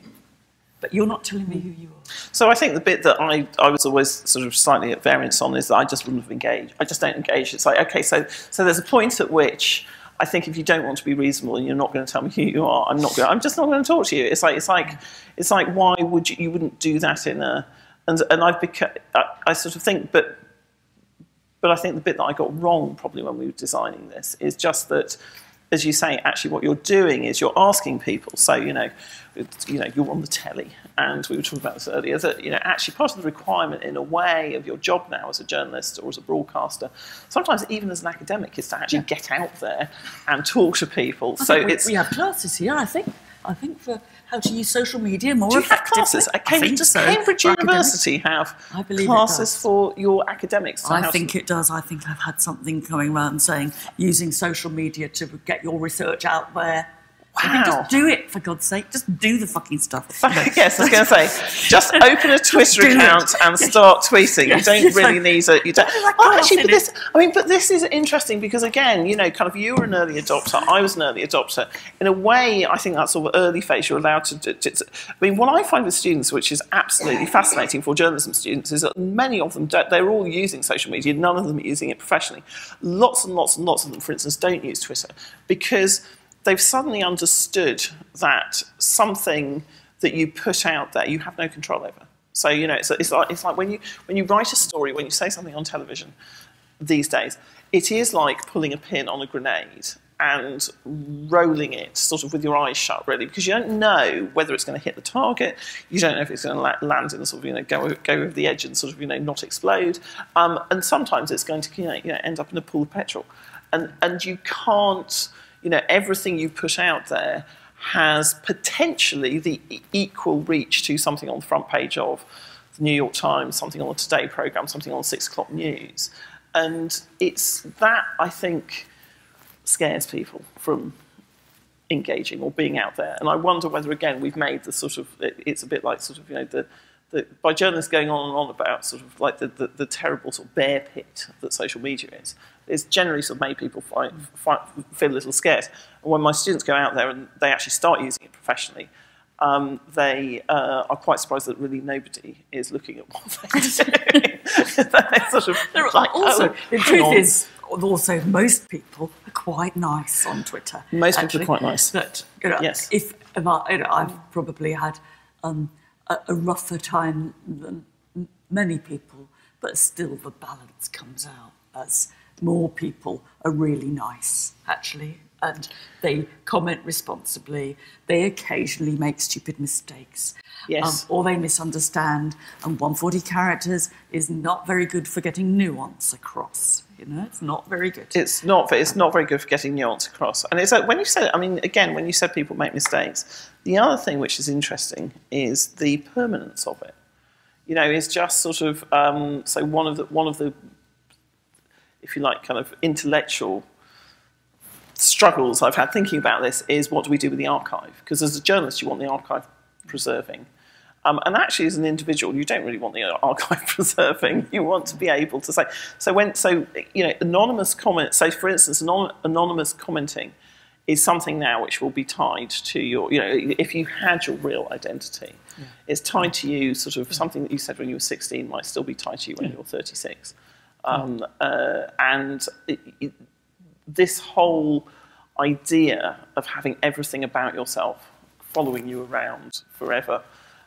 but you're not telling me who you are. So I think the bit that I, I was always sort of slightly at variance on is that I just wouldn't have engaged. I just don't engage. It's like, okay, so, so there's a point at which I think if you don't want to be reasonable and you're not going to tell me who you are, I'm not going. I'm just not going to talk to you. It's like it's like it's like why would you? You wouldn't do that in a. And and I've become. I, I sort of think, but but I think the bit that I got wrong probably when we were designing this is just that as you say, actually what you're doing is you're asking people. So, you know, you know, you're on the telly, and we were talking about this earlier, that, you know, actually part of the requirement in a way of your job now as a journalist or as a broadcaster, sometimes even as an academic, is to actually yeah. get out there and talk to people. I so we, we have classes here, I think. I think for how to use social media more Do you effectively. Have classes at Cambridge, does so. Cambridge University have I classes for your academics? I think to... it does. I think I've had something coming around saying using social media to get your research out there Wow. Just do it, for God's sake. Just do the fucking stuff. *laughs* yes, I was going to say, just *laughs* open a Twitter account and start tweeting. Yes, you don't really need a. You don't. Oh, actually, but this. I mean, but this is interesting because again, you know, kind of you were an early adopter. I was an early adopter. In a way, I think that's sort of early phase. You're allowed to, to, to. I mean, what I find with students, which is absolutely fascinating for journalism students, is that many of them they're all using social media. None of them are using it professionally. Lots and lots and lots of them, for instance, don't use Twitter because they've suddenly understood that something that you put out there, you have no control over. So, you know, it's, it's, like, it's like when you, when you write a story, when you say something on television these days, it is like pulling a pin on a grenade and rolling it sort of with your eyes shut, really, because you don't know whether it's going to hit the target. You don't know if it's going to land in a sort of, you know, go, go over the edge and sort of, you know, not explode. Um, and sometimes it's going to, you know, you know, end up in a pool of petrol. And, and you can't you know, everything you put out there has potentially the equal reach to something on the front page of the New York Times, something on the Today programme, something on 6 o'clock news. and it's that I think scares people from engaging or being out there. And I wonder whether, again, we've made the sort of, it's a bit like sort of, you know, the, the, by journalists going on and on about sort of like the, the, the terrible sort of bear pit that social media is, it's generally sort of made people feel a little scared. And when my students go out there and they actually start using it professionally, um, they uh, are quite surprised that really nobody is looking at what they're doing. *laughs* They're sort of There are like, also, oh, the truth on. is, also most people are quite nice on Twitter. Most people are quite nice. That you know, Yes. if, if I, you know, I've probably had um, a, a rougher time than many people, but still the balance comes out as more people are really nice, actually, and they comment responsibly. They occasionally make stupid mistakes. Yes. Um, or they misunderstand, and 140 characters is not very good for getting nuance across. You know, it's not very good. it's not it's not very good for getting nuance across. And it's like when you said, I mean, again, when you said people make mistakes, the other thing which is interesting is the permanence of it. You know, it's just sort of um, so one of the one of the, if you like, kind of intellectual struggles I've had thinking about this is what do we do with the archive? Because as a journalist, you want the archive preserving. Um, and actually, as an individual, you don't really want the *laughs* archive preserving. You want to be able to say. So when, so you know, anonymous comment. So for instance, anon- anonymous commenting is something now which will be tied to your. You know, if you had your real identity, it's tied to you. Sort of something that you said when you were 16 might still be tied to you when you're 36. Um, uh, and it, it, this whole idea of having everything about yourself following you around forever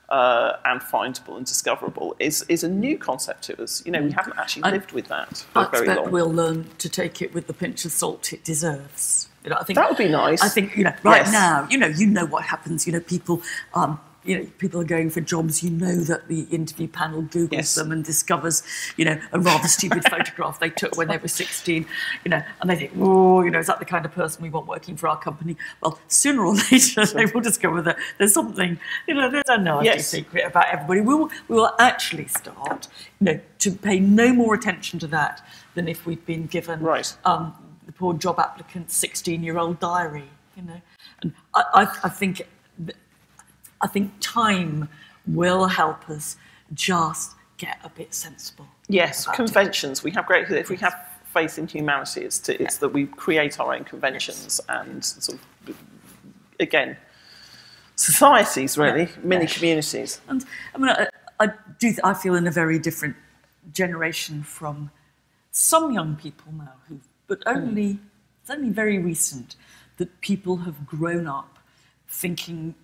uh, and findable and discoverable is, is a new concept to us. You know, we haven't actually I- lived with that for I very long. we'll learn to take it with the pinch of salt it deserves. You know, I think That would be nice. I think you know right Yes. now, you know, you know what happens. You know, people, um, you know, people are going for jobs. You know that the interview panel googles Yes. them and discovers, you know, a rather stupid *laughs* photograph they took when they were 16. You know, and they think, oh, you know, is that the kind of person we want working for our company? Well, sooner or *laughs* later they will discover that there's something, you know, there's a nasty Yes. secret about everybody. We will, we will actually start, you know, to pay no more attention to that than if we'd been given Right. um, the poor job applicant's 16-year-old diary, you know. And I, I, I think, th- I think time will help us just get a bit sensible. Yes, about it. conventions. We have great. If we have faith in humanity, it's, to, it's that we create our own conventions and sort of, again, societies really, mini communities. And I mean, I, I do. th- I feel in a very different generation from some young people now, who, but hmm. only it's only very recent that people have grown up thinking,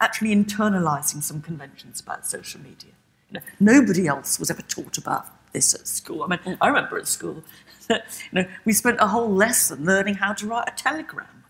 actually internalizing some conventions about social media. You know, nobody else was ever taught about this at school. I mean, I remember at school *laughs* that you know we spent a whole lesson learning how to write a telegram.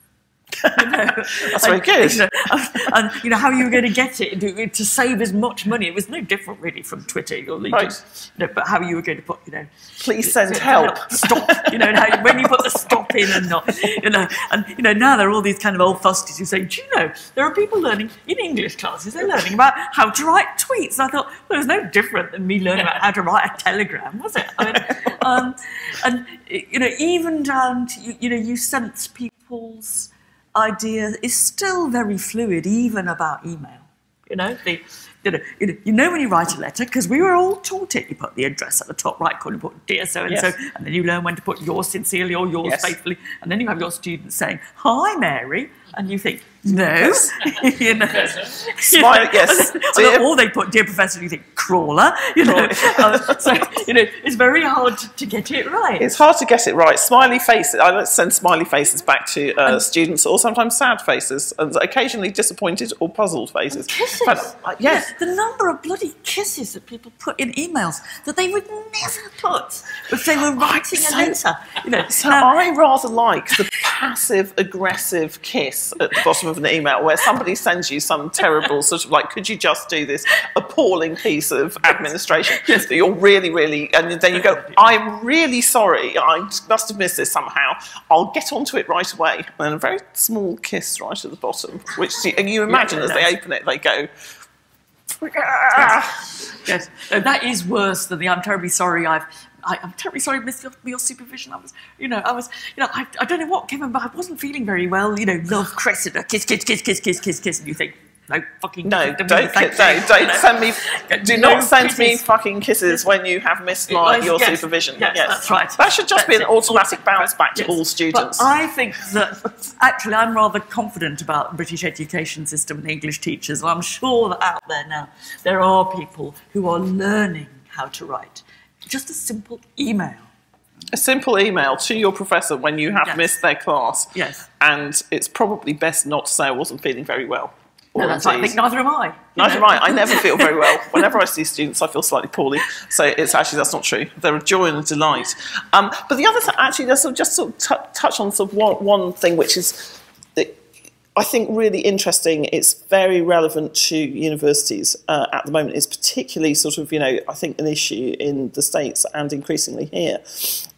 You know, That's very and, good. You know, and, and, you know how you were going to get it to, to save as much money. It was no different really from Twitter. You'll Right. you know, but how you were going to put, you know, Please send to help. Stop. You know, and how when you put the stop in and not, you know, and you know now there are all these kind of old fusties who say, do you know, there are people learning in English classes. They're learning about how to write tweets. And I thought, well, it was no different than me learning about how to write a telegram, was it? I mean, um, and you know, even down to you, you know, you sense people's idea is still very fluid, even about email. You know, the, you know, you know, you know when you write a letter because we were all taught it. You put the address at the top right corner, you put dear so and so, Yes. and then you learn when to put yours sincerely or yours Yes. faithfully, and then you have your students saying hi Mary, and you think no, *laughs* you know, Smile- *laughs* yes, dear- or they put dear professor, and you think crawler, *laughs* you know. Uh, so you know it's very hard to, to get it right. It's hard to get it right. Smiley faces. I send smiley faces back to uh, students, or sometimes sad faces, and occasionally disappointed or puzzled faces. Kisses. But, uh, yes, The number of bloody kisses that people put in emails that they would never put if they were writing so- a letter. You know, So now- I rather like the passive aggressive kiss at the bottom of an email where somebody sends you some terrible sort of like, could you just do this appalling piece of administration yes. that you're really, really, and then you go, I'm really sorry, I must have missed this somehow. I'll get onto it right away. And a very small kiss right at the bottom, which you, and you imagine as they open it, they go. Yes, No, that is worse than the I'm terribly sorry I've I, am terribly sorry, Miss your, your supervision. I was, you know, I was, you know, I, I don't know what came in, but I wasn't feeling very well. You know, love Cressida, kiss, kiss, kiss, kiss, kiss, kiss, kiss, and you think, no fucking No, don't, don't, thank don't, don't You know. *laughs* send me. Do No not send me fucking kisses when you have missed my, Yes, your yes, supervision. Yes, that's right. That should just be an That's it. automatic bounce back to all students. But I think that actually I'm rather confident about the British education system and English teachers. And I'm sure that out there now there are people who are learning how to write. Just a simple email. a simple email to your professor when you have Yes. missed their class. Yes. And it's probably best not to say I wasn't feeling very well. No, that's right. I think neither am I. Neither am I. I never feel very well. *laughs* Whenever I see students, I feel slightly poorly. So it's actually that's not true. They're a joy and a delight. Um, but the other thing, actually, there's sort of just sort of t- touch on sort of one, one thing which is, I think, really interesting. It's very relevant to universities uh, at the moment. It's particularly sort of you know I think an issue in the states and increasingly here,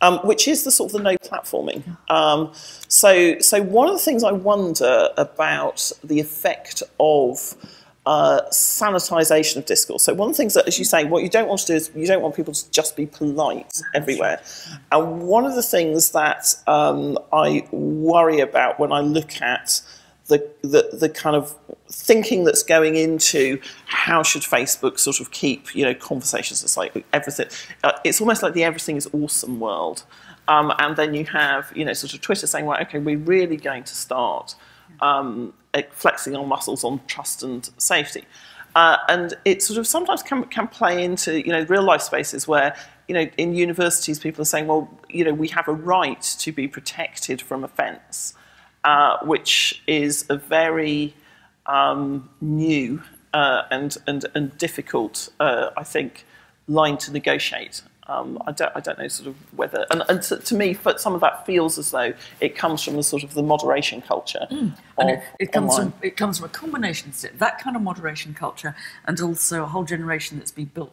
um, which is the sort of the no platforming. Um, so so one of the things I wonder about the effect of uh, sanitization of discourse. So one of the things that, as you say, what you don't want to do is you don't want people to just be polite everywhere. And one of the things that um, I worry about when I look at the, the the kind of thinking that's going into how should Facebook sort of keep you know conversations. It's like everything. Uh, it's almost like the everything is awesome world. Um, and then you have you know sort of Twitter saying, right, okay, we're really going to start um, flexing our muscles on trust and safety. Uh, and it sort of sometimes can, can play into you know real life spaces where you know in universities people are saying well you know we have a right to be protected from offence, uh, which is a very um, new uh, and, and and difficult uh, I think line to negotiate. Um, I don't I don't know sort of whether and, and to, to me but some of that feels as though it comes from the sort of the moderation culture. And it, it comes online. from it comes from a combination that kind of moderation culture, and also a whole generation that's been built,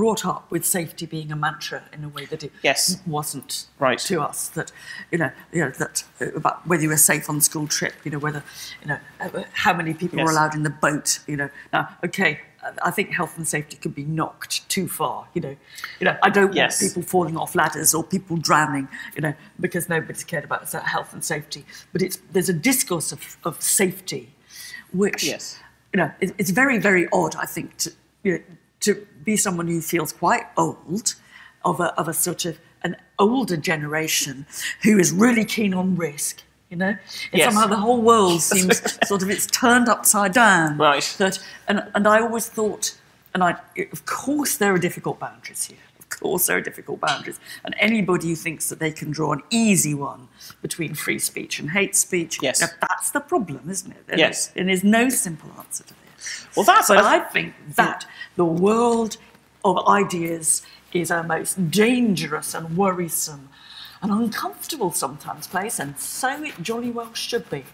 brought up with safety being a mantra in a way that it Yes. wasn't Right. to us. That you know, you know that uh, about whether you were safe on the school trip, you know, whether you know uh, how many people were allowed in the boat. You know, now okay. uh, I think health and safety could be knocked too far. You know, you know. I don't Yes. want people falling off ladders or people drowning. You know, because nobody's cared about health and safety. But it's there's a discourse of, of safety, which Yes. you know it, it's very very odd. I think to you know, to be someone who feels quite old, of a of a sort of an older generation who is really keen on risk. You know, and Yes. somehow the whole world seems *laughs* sort of it's turned upside down. Right. That and and I always thought, and I of course there are difficult boundaries here. Of course there are difficult boundaries, and anybody who thinks that they can draw an easy one between free speech and hate speech, Yes. that's the problem, isn't it? And Yes. it- and there's no simple answer to this. Well, that's But I think that the world of ideas is a most dangerous and worrisome and uncomfortable sometimes place, and so it jolly well should be.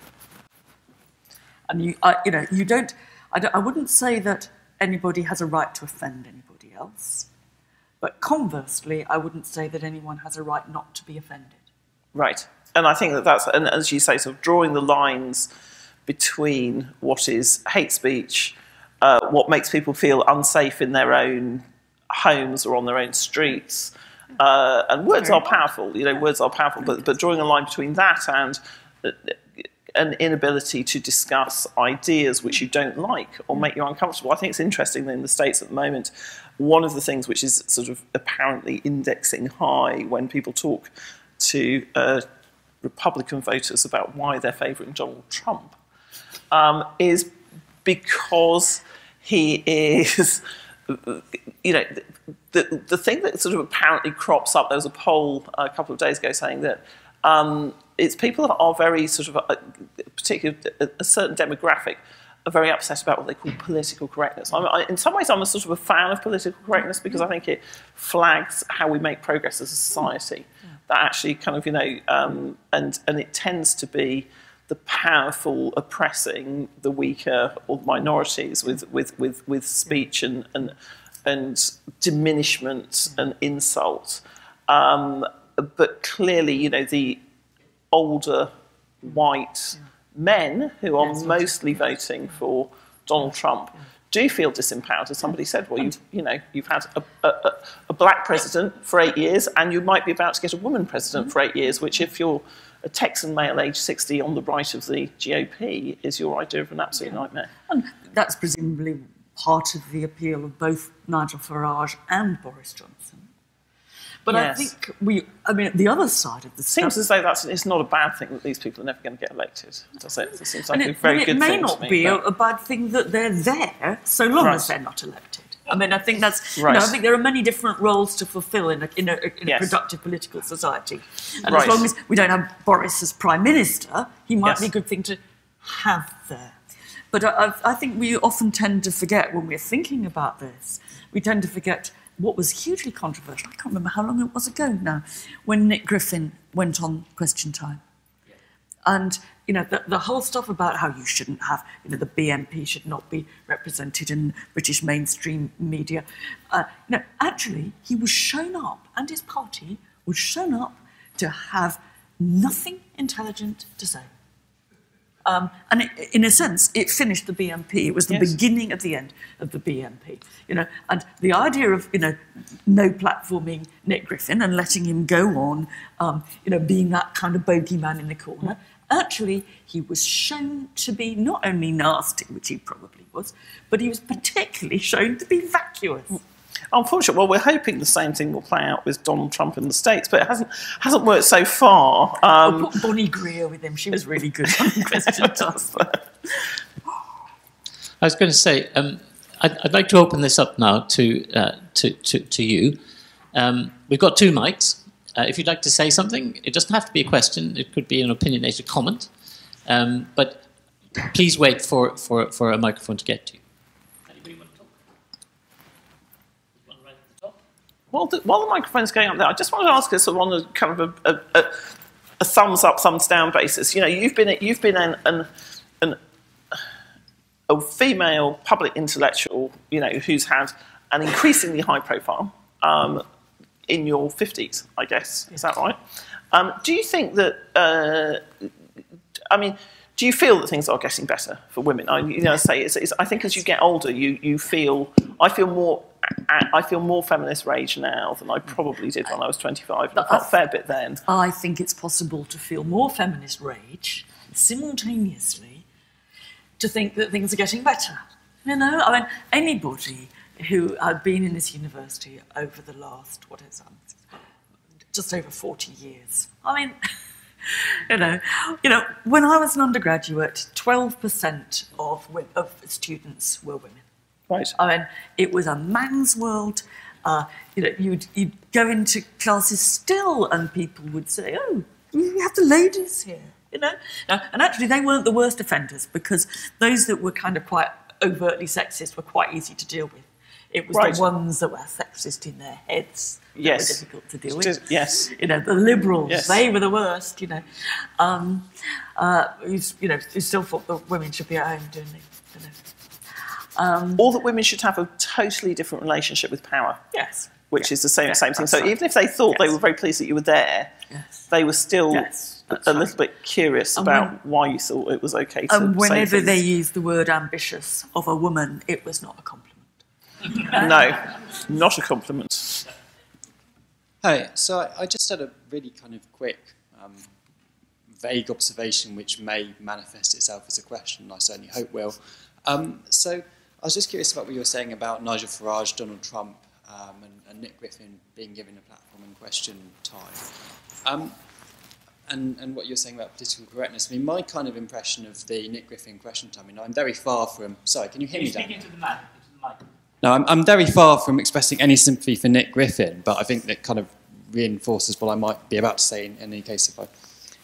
And you, I, you know, you don't I, don't. I wouldn't say that anybody has a right to offend anybody else, but conversely, I wouldn't say that anyone has a right not to be offended. Right. And I think that that's, and as you say, sort of drawing the lines between what is hate speech, uh, what makes people feel unsafe in their own homes or on their own streets. Uh, and words are powerful, you know, words are powerful, but, but drawing a line between that and uh, an inability to discuss ideas which you don't like or make you uncomfortable. I think it's interesting that in the States at the moment, one of the things which is sort of apparently indexing high when people talk to uh, Republican voters about why they're favouring Donald Trump um, is because he is, you know, the, the thing that sort of apparently crops up, there was a poll a couple of days ago saying that um, it's people that are very sort of, uh, particularly a, a certain demographic, are very upset about what they call political correctness. I'm, I, in some ways, I'm a sort of a fan of political correctness because I think it flags how we make progress as a society. That actually kind of, you know, um, and, and it tends to be the powerful oppressing the weaker or minorities with, with, with, with speech and, and, and diminishment and insult. Um, but clearly, you know, the older white men who are mostly voting for Donald Trump do feel disempowered, as somebody said, well, you've, you know, you've had a, a, a black president for eight years, and you might be about to get a woman president for eight years, which, if you're a Texan male age 60 on the right of the GOP, is your idea of an absolute nightmare. And that's presumably part of the appeal of both Nigel Farage and Boris Johnson. But I think we, I mean, the other side of the Seems as though that's it's not a bad thing that these people are never going to get elected, does it? It seems like and a it, very good it may thing not to me. be a, a bad thing that they're there, so long Right. as they're not elected. I mean, I think that's. You Right. know, I think there are many different roles to fulfil in a, in a, in Yes. a productive political society, and Right. as long as we don't have Boris as prime minister, he might Yes. be a good thing to have there. But I- I think we often tend to forget when we're thinking about this. We tend to forget what was hugely controversial. I can't remember how long it was ago now, when Nick Griffin went on Question Time. And you know the, the whole stuff about how you shouldn't have, you know, the BNP should not be represented in British mainstream media. Uh, you know, actually, he was shown up, and his party was shown up to have nothing intelligent to say. Um, and it, in a sense, it finished the BNP. It was the Yes. beginning of the end of the BNP. You know, and the idea of you know, no platforming Nick Griffin and letting him go on, um, you know, being that kind of bogeyman in the corner. Actually, he was shown to be not only nasty, which he probably was, but he was particularly shown to be vacuous. Unfortunately, well, we're hoping the same thing will play out with Donald Trump in the States, but it hasn't hasn't worked so far. Um, We'll put Bonnie Greer with him. She was really good on question time. *laughs* I was going to say, um, I'd, I'd like to open this up now to uh, to, to, to you. Um, we've got two mics. Uh, if you'd like to say something, it doesn't have to be a question. It could be an opinionated comment. Um, but please wait for, for, for a microphone to get to you. Want. While the, while the microphone's going up there, I just wanted to ask us on a kind of a, a, a, a thumbs up, thumbs down basis. You know, you've been you've been an, an, an a female public intellectual, you know, who's had an increasingly high profile um, in your fifties, I guess. Is that right? Um, do you think that? Uh, I mean. Do you feel that things are getting better for women? I, you know, I say it's, it's, I think as you get older, you, you feel. I feel more. I feel more feminist rage now than I probably did when I was 25, and I felt a fair bit then. I think it's possible to feel more feminist rage simultaneously to think that things are getting better. You know, I mean, anybody who have been in this university over the last, what is that, just over 40 years. I mean, *laughs* you know, you know, when I was an undergraduate, 12% of, of students were women. Right. I mean, it was a man's world. Uh, you know, you'd, you'd go into classes still, and people would say, "Oh, you have the ladies here," you know. Now, and actually, they weren't the worst offenders because those that were kind of quite overtly sexist were quite easy to deal with. It was Right. the ones that were sexist in their heads that Yes. were difficult to deal with. yes. You know, the liberals, Yes. they were the worst, you know. Um, uh, who's, you know, who still thought that women should be at home doing you know. Or that women should have a totally different relationship with power, Yes. which Yeah. is the same Yeah, same thing. that's So right. even if they thought they were very pleased that you were there, Yes. they were still Yes, a, right. little bit curious And about when- why you thought it was okay to And whenever they used the word ambitious of a woman, it was not a compliment. *laughs* No, not a compliment. Hi, so I, I just had a really kind of quick, um, vague observation which may manifest itself as a question, and I certainly hope will. Um, so I was just curious about what you were saying about Nigel Farage, Donald Trump, um, and, and Nick Griffin being given a platform in question time. Um, and, and what you're saying about political correctness. I mean, my kind of impression of the Nick Griffin question time, I mean, I'm very far from. Sorry, can you hear me, Dan? to the man, to the mic. No, I'm, I'm very far from expressing any sympathy for Nick Griffin, but I think that kind of reinforces what I might be about to say in, in any case if I,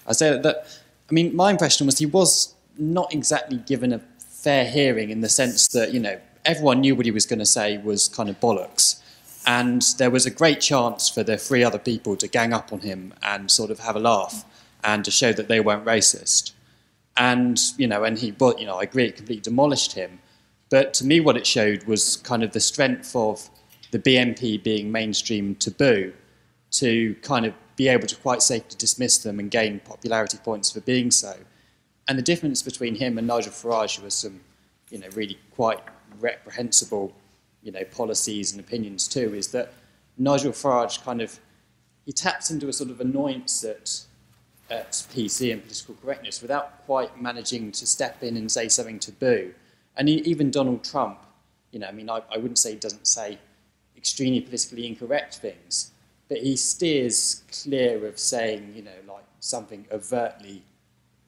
I say that, that, I mean, my impression was he was not exactly given a fair hearing in the sense that, you know, everyone knew what he was going to say was kind of bollocks. And there was a great chance for the three other people to gang up on him and sort of have a laugh and to show that they weren't racist. And, you know, and he, but, you know, I agree, it completely demolished him. But to me, what it showed was kind of the strength of the BNP being mainstream taboo to kind of be able to quite safely dismiss them and gain popularity points for being so. And the difference between him and Nigel Farage, who has some you know, really quite reprehensible, you know, policies and opinions too, is that Nigel Farage kind of he taps into a sort of annoyance at at PC and political correctness without quite managing to step in and say something taboo. And even Donald Trump, you know, I mean, I, I wouldn't say he doesn't say extremely politically incorrect things, but he steers clear of saying, you know, like something overtly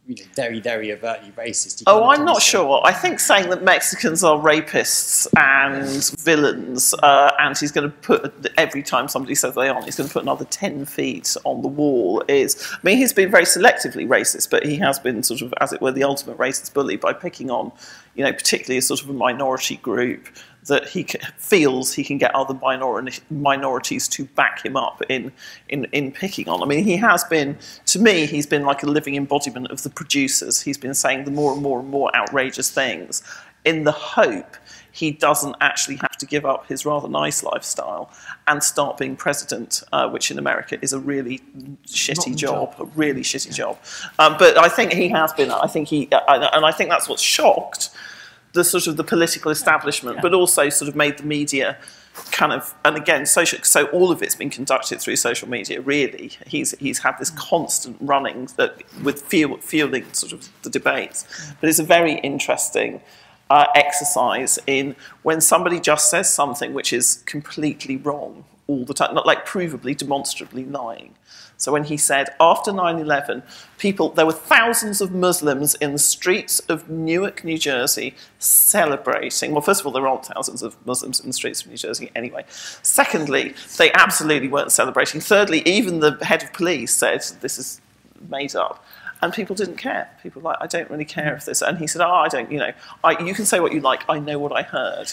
you know, very, very overtly racist. Oh, I'm not sure. I think saying that Mexicans are rapists and villains, uh, and he's going to put every time somebody says they aren't, he's going to put another ten feet on the wall. Is I mean, he's been very selectively racist, but he has been sort of, as it were, the ultimate racist bully by picking on, you know, particularly a sort of a minority group that he feels he can get other minor- minorities to back him up in, in, in picking on. I mean, he has been, to me, he's been like a living embodiment of the producers. He's been saying the more and more and more outrageous things in the hope he doesn't actually have to give up his rather nice lifestyle and start being president, uh, which in America is a really shitty job, job. a really shitty job. Um, but I think he has been, I think he, uh, and I think that's what's shocked the sort of the political establishment, but also sort of made the media kind of, and again, social. So all of it's been conducted through social media. Really, he's he's had this constant running that with fuel, fueling sort of the debates. But it's a very interesting. Uh, exercise in when somebody just says something which is completely wrong all the time, not like provably, demonstrably lying. So when he said, after 9 11, people, there were thousands of Muslims in the streets of Newark, New Jersey, celebrating. Well, first of all, there aren't thousands of Muslims in the streets of New Jersey anyway. Secondly, they absolutely weren't celebrating. Thirdly, even the head of police said, this is made up. And people didn't care. People were like, I don't really care if this. And he said, Oh, I don't, you know, I, you can say what you like. I know what I heard.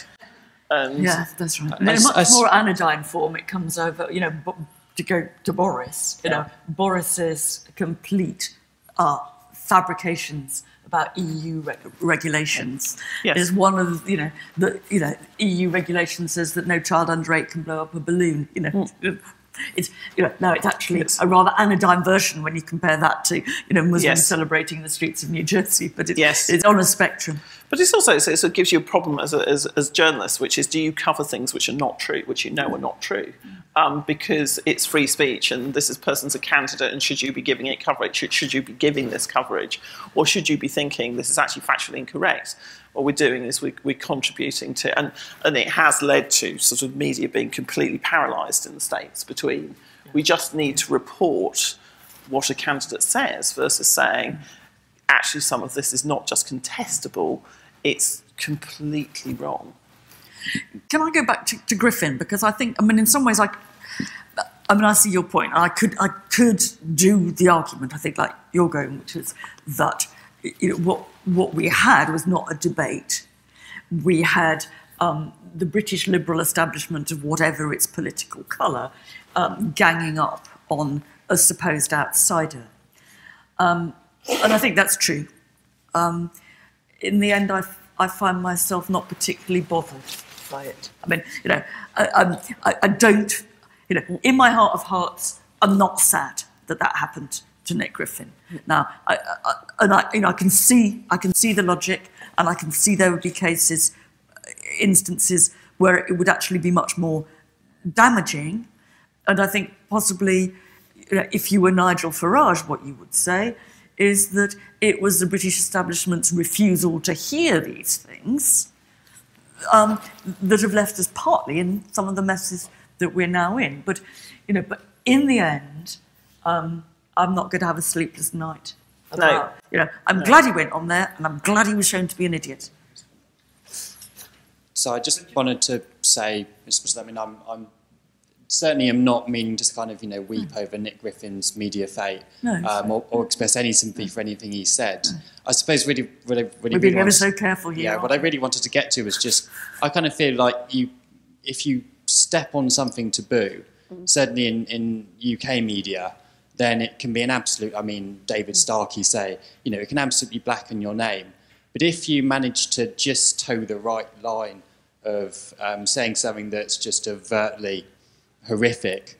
And Yeah, that's right. In a much more anodyne form, it comes over, you know, to go to Boris, you know, Boris's complete uh, fabrications about EU reg- regulations Yes. is one of, you know, the, you know, EU regulation says that no child under eight can blow up a balloon, you know. It's, you know, no, it's actually. Yes. a rather anodyne version when you compare that to, you know, Muslims Yes. celebrating in the streets of New Jersey. But it's, Yes. it's on a spectrum. But it's also so, so it gives you a problem as, a, as as journalists, which is do you cover things which are not true, which you know are not true, um, because it's free speech and this is person's a candidate and should you be giving it coverage? Should, should you be giving this coverage, or should you be thinking this is actually factually incorrect? What we're doing is we, we're contributing to, and and it has led to sort of media being completely paralysed in the states between we just need to report what a candidate says versus saying actually some of this is not just contestable, it's completely wrong. Can I go back to, to Griffin because I think I mean in some ways I, I mean I see your point. I could I could do the argument I think like you're going, which is that you know what what we had was not a debate. We had um, the British liberal establishment of whatever its political colour um, ganging up on a supposed outsider, um, and I think that's true in the end, I, I find myself not particularly bothered by it. I mean, you know, I, I, I don't, you know, in my heart of hearts, I'm not sad that that happened Nick Griffin. Now, I, I, and I, you know, I can see, I can see the logic, and I can see there would be cases, instances where it would actually be much more damaging. And I think possibly, you know, if you were Nigel Farage, what you would say is that it was the British establishment's refusal to hear these things um, that have left us partly in some of the messes that we're now in. But, you know, but in the end, um, I'm not going to have a sleepless night. No. About, you know, I'm glad he went on there, and I'm glad he was shown to be an idiot. So I just wanted to say, I mean, I'm, I'm certainly am not meaning to kind of you know weep hmm. over Nick Griffin's media fate No. um, or, or express any sympathy for anything he said. Hmm. I suppose really, really, really, We're being really ever so careful here. yeah, what I really wanted to get to was just, I kind of feel like you, if you step on something taboo, hmm. certainly in, in UK media, then it can be an absolute, I mean, David Starkey say, you know, it can absolutely blacken your name. But if you manage to just toe the right line of um, saying something that's just overtly horrific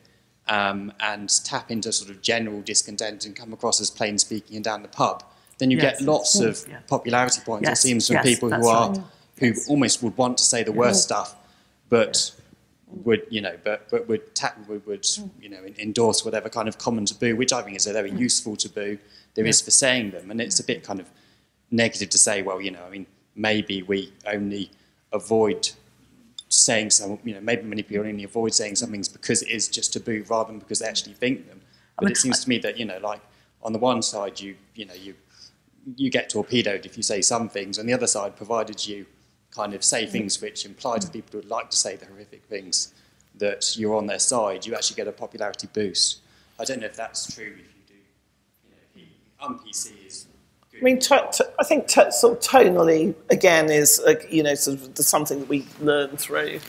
um, and tap into sort of general discontent and come across as plain speaking and down the pub, then you Yes, get lots of yeah. popularity points, Yes, it seems, from people who are right. who almost would want to say the worst stuff, but would you know, but but would ta- would, would mm. you know endorse whatever kind of common taboo, which I think is a very mm. useful taboo there is for saying them, and it's a bit kind of negative to say, well, you know, I mean, maybe we only avoid saying some, you know, maybe many people only avoid saying some things because it is just taboo rather than because they mm. actually think them. But mean, it seems to me that you know, like on the one side, you you know, you you get torpedoed if you say some things. On the other side, provided you kind of say things which imply to people who would like to say the horrific things that you're on their side, you actually get a popularity boost. I don't know if that's true if you do. You know, un-PC is. I mean, to, to, I think to, sort of tonally again is uh, you know sort of something that we learn through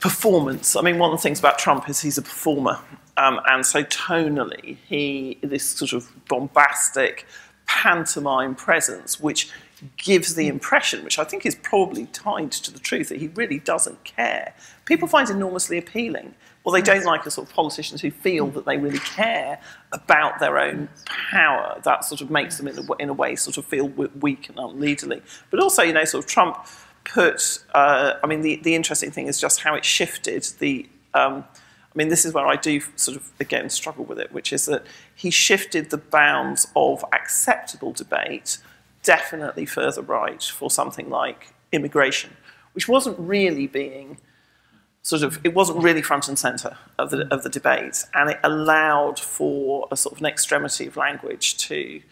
performance. I mean, one of the things about Trump is he's a performer, um, and so tonally, he this sort of bombastic pantomime presence, which gives the impression, which I think is probably tied to the truth, that he really doesn't care. People find enormously appealing. Well, they don't like a sort of politicians who feel that they really care about their own power. That sort of makes them, in a, in a way, sort of feel weak and unleaderly. But also, you know, sort of Trump put. Uh, I mean, the, the interesting thing is just how it shifted the. Um, I mean, this is where I do sort of again struggle with it, which is that he shifted the bounds of acceptable debate definitely further right for something like immigration, which wasn't really being sort of it wasn't really front and center of the of the debate, and it allowed for a sort of an extremity of language to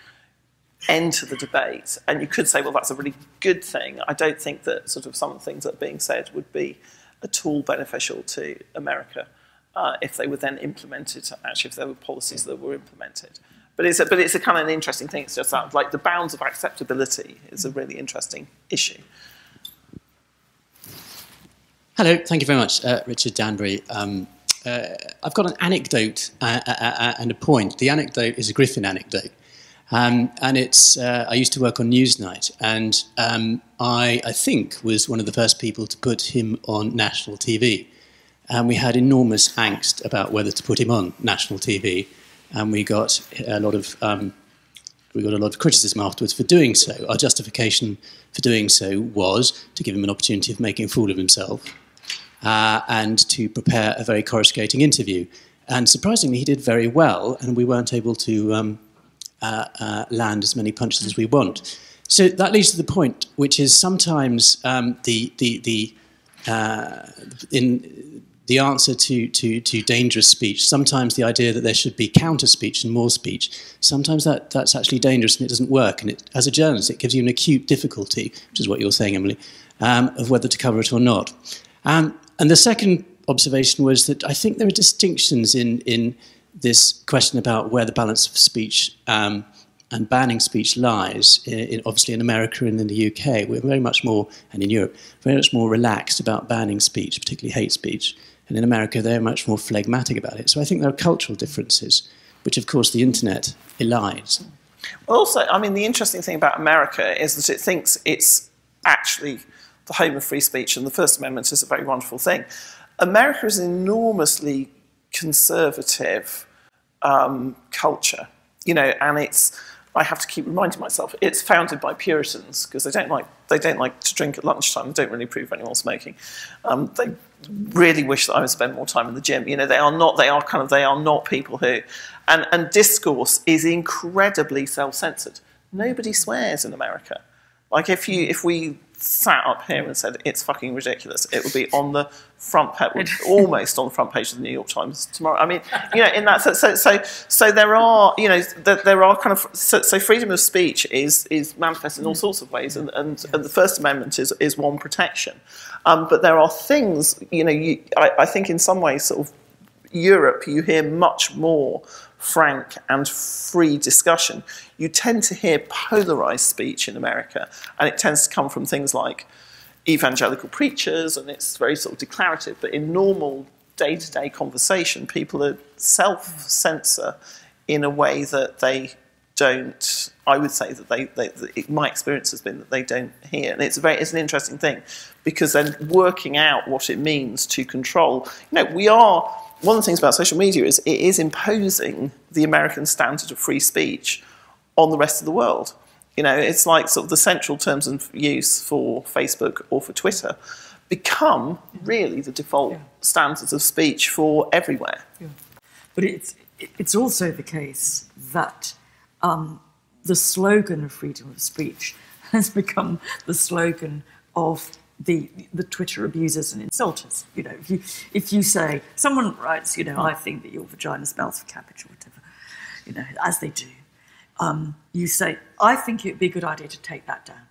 enter the debate. And you could say, well, that's a really good thing. I don't think that sort of some of the things that are being said would be at all beneficial to America uh, if they were then implemented. Actually, if there were policies that were implemented. But it's a, but it's a kind of an interesting thing. It's just that, like the bounds of acceptability is a really interesting issue. Hello, thank you very much, uh, Richard Danbury. Um, uh, I've got an anecdote uh, uh, uh, and a point. The anecdote is a Griffin anecdote. Um, and it's, uh, I used to work on Newsnight, and um, I, I think, was one of the first people to put him on national TV. And we had enormous angst about whether to put him on national TV and we got a lot of um, we got a lot of criticism afterwards for doing so. Our justification for doing so was to give him an opportunity of making a fool of himself uh, and to prepare a very coruscating interview. And surprisingly, he did very well, and we weren't able to um, uh, uh, land as many punches as we want. So that leads to the point, which is sometimes um, the the the uh, in the answer to, to, to dangerous speech, sometimes the idea that there should be counter speech and more speech, sometimes that, that's actually dangerous and it doesn't work. And it, as a journalist, it gives you an acute difficulty, which is what you're saying, Emily, um, of whether to cover it or not. Um, and the second observation was that I think there are distinctions in, in this question about where the balance of speech um, and banning speech lies, in, in, obviously in America and in the UK. We're very much more, and in Europe, very much more relaxed about banning speech, particularly hate speech. And in America, they're much more phlegmatic about it. So I think there are cultural differences, which, of course, the internet elides. Also, I mean, the interesting thing about America is that it thinks it's actually the home of free speech, and the First Amendment is a very wonderful thing. America is an enormously conservative um, culture, you know, and it's I have to keep reminding myself it's founded by Puritans because they don't like they don't like to drink at lunchtime. They don't really approve of anyone smoking. Um, they really wish that I would spend more time in the gym. You know, they are not they are kind of they are not people who, and and discourse is incredibly self censored. Nobody swears in America. Like if you if we sat up here and said it's fucking ridiculous, it would be on the front page, *laughs* almost on the front page of the New York Times tomorrow. I mean, you know, in that sense, so so so there are, you know, there are kind of so, so freedom of speech is is manifest in all sorts of ways, and and, and the First Amendment is is one protection, um, but there are things, you know, you, I, I think in some ways, sort of Europe, you hear much more frank and free discussion. You tend to hear polarized speech in America, and it tends to come from things like evangelical preachers, and it's very sort of declarative. But in normal day to day conversation, people are self censor in a way that they don't. I would say that they, they it, my experience has been that they don't hear, and it's a very it's an interesting thing because then working out what it means to control. You know, we are one of the things about social media is it is imposing the American standard of free speech on the rest of the world. You know, it's like sort of the central terms of use for Facebook or for Twitter become really the default Yeah. standards of speech for everywhere. But it's it's also the case that um, the slogan of freedom of speech *laughs* has become the slogan of the the Twitter abusers and insulters. You know, if you if you say someone writes, you know, I think that your vagina smells of cabbage or whatever, you know, as they do, um, you say, I think it'd be a good idea to take that down.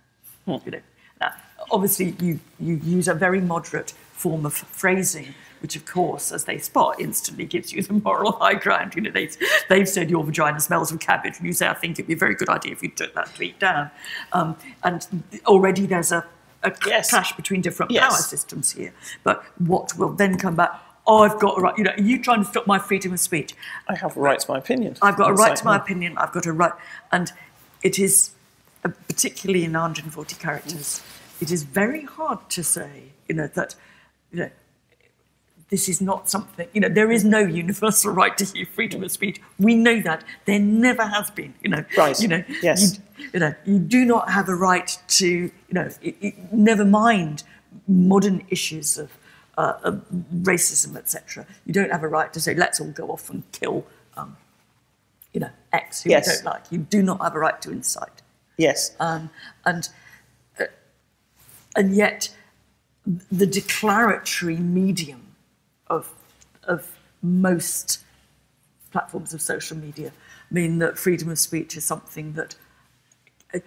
You know, now, obviously you you use a very moderate form of phrasing, which of course, as they spot, instantly gives you the moral *laughs* high ground. You know, they they've said your vagina smells of cabbage, and you say, I think it'd be a very good idea if you took that tweet down. Um, and already there's a, a Yes. clash between different Yes. power systems here. But what will then come back? Oh, I've got a right. You know, are you trying to stop my freedom of speech? I have a right to my opinion. I've got a right like, to my opinion. I've got a right, and it is, uh, particularly in 140 characters, it is very hard to say, you know, that, you know, this is not something, you know, there is no universal *laughs* right to hear freedom of speech. We know that. There never has been, you know. Right. You know, Yes. you, you know, you do not have a right to, you know, it, it, never mind modern issues of, uh, of racism, etc. You don't have a right to say, let's all go off and kill, um, you know, X who Yes. you don't like. You do not have a right to incite. Yes. Um, and, uh, and yet, the declaratory medium of, of most platforms of social media mean that freedom of speech is something that, uh,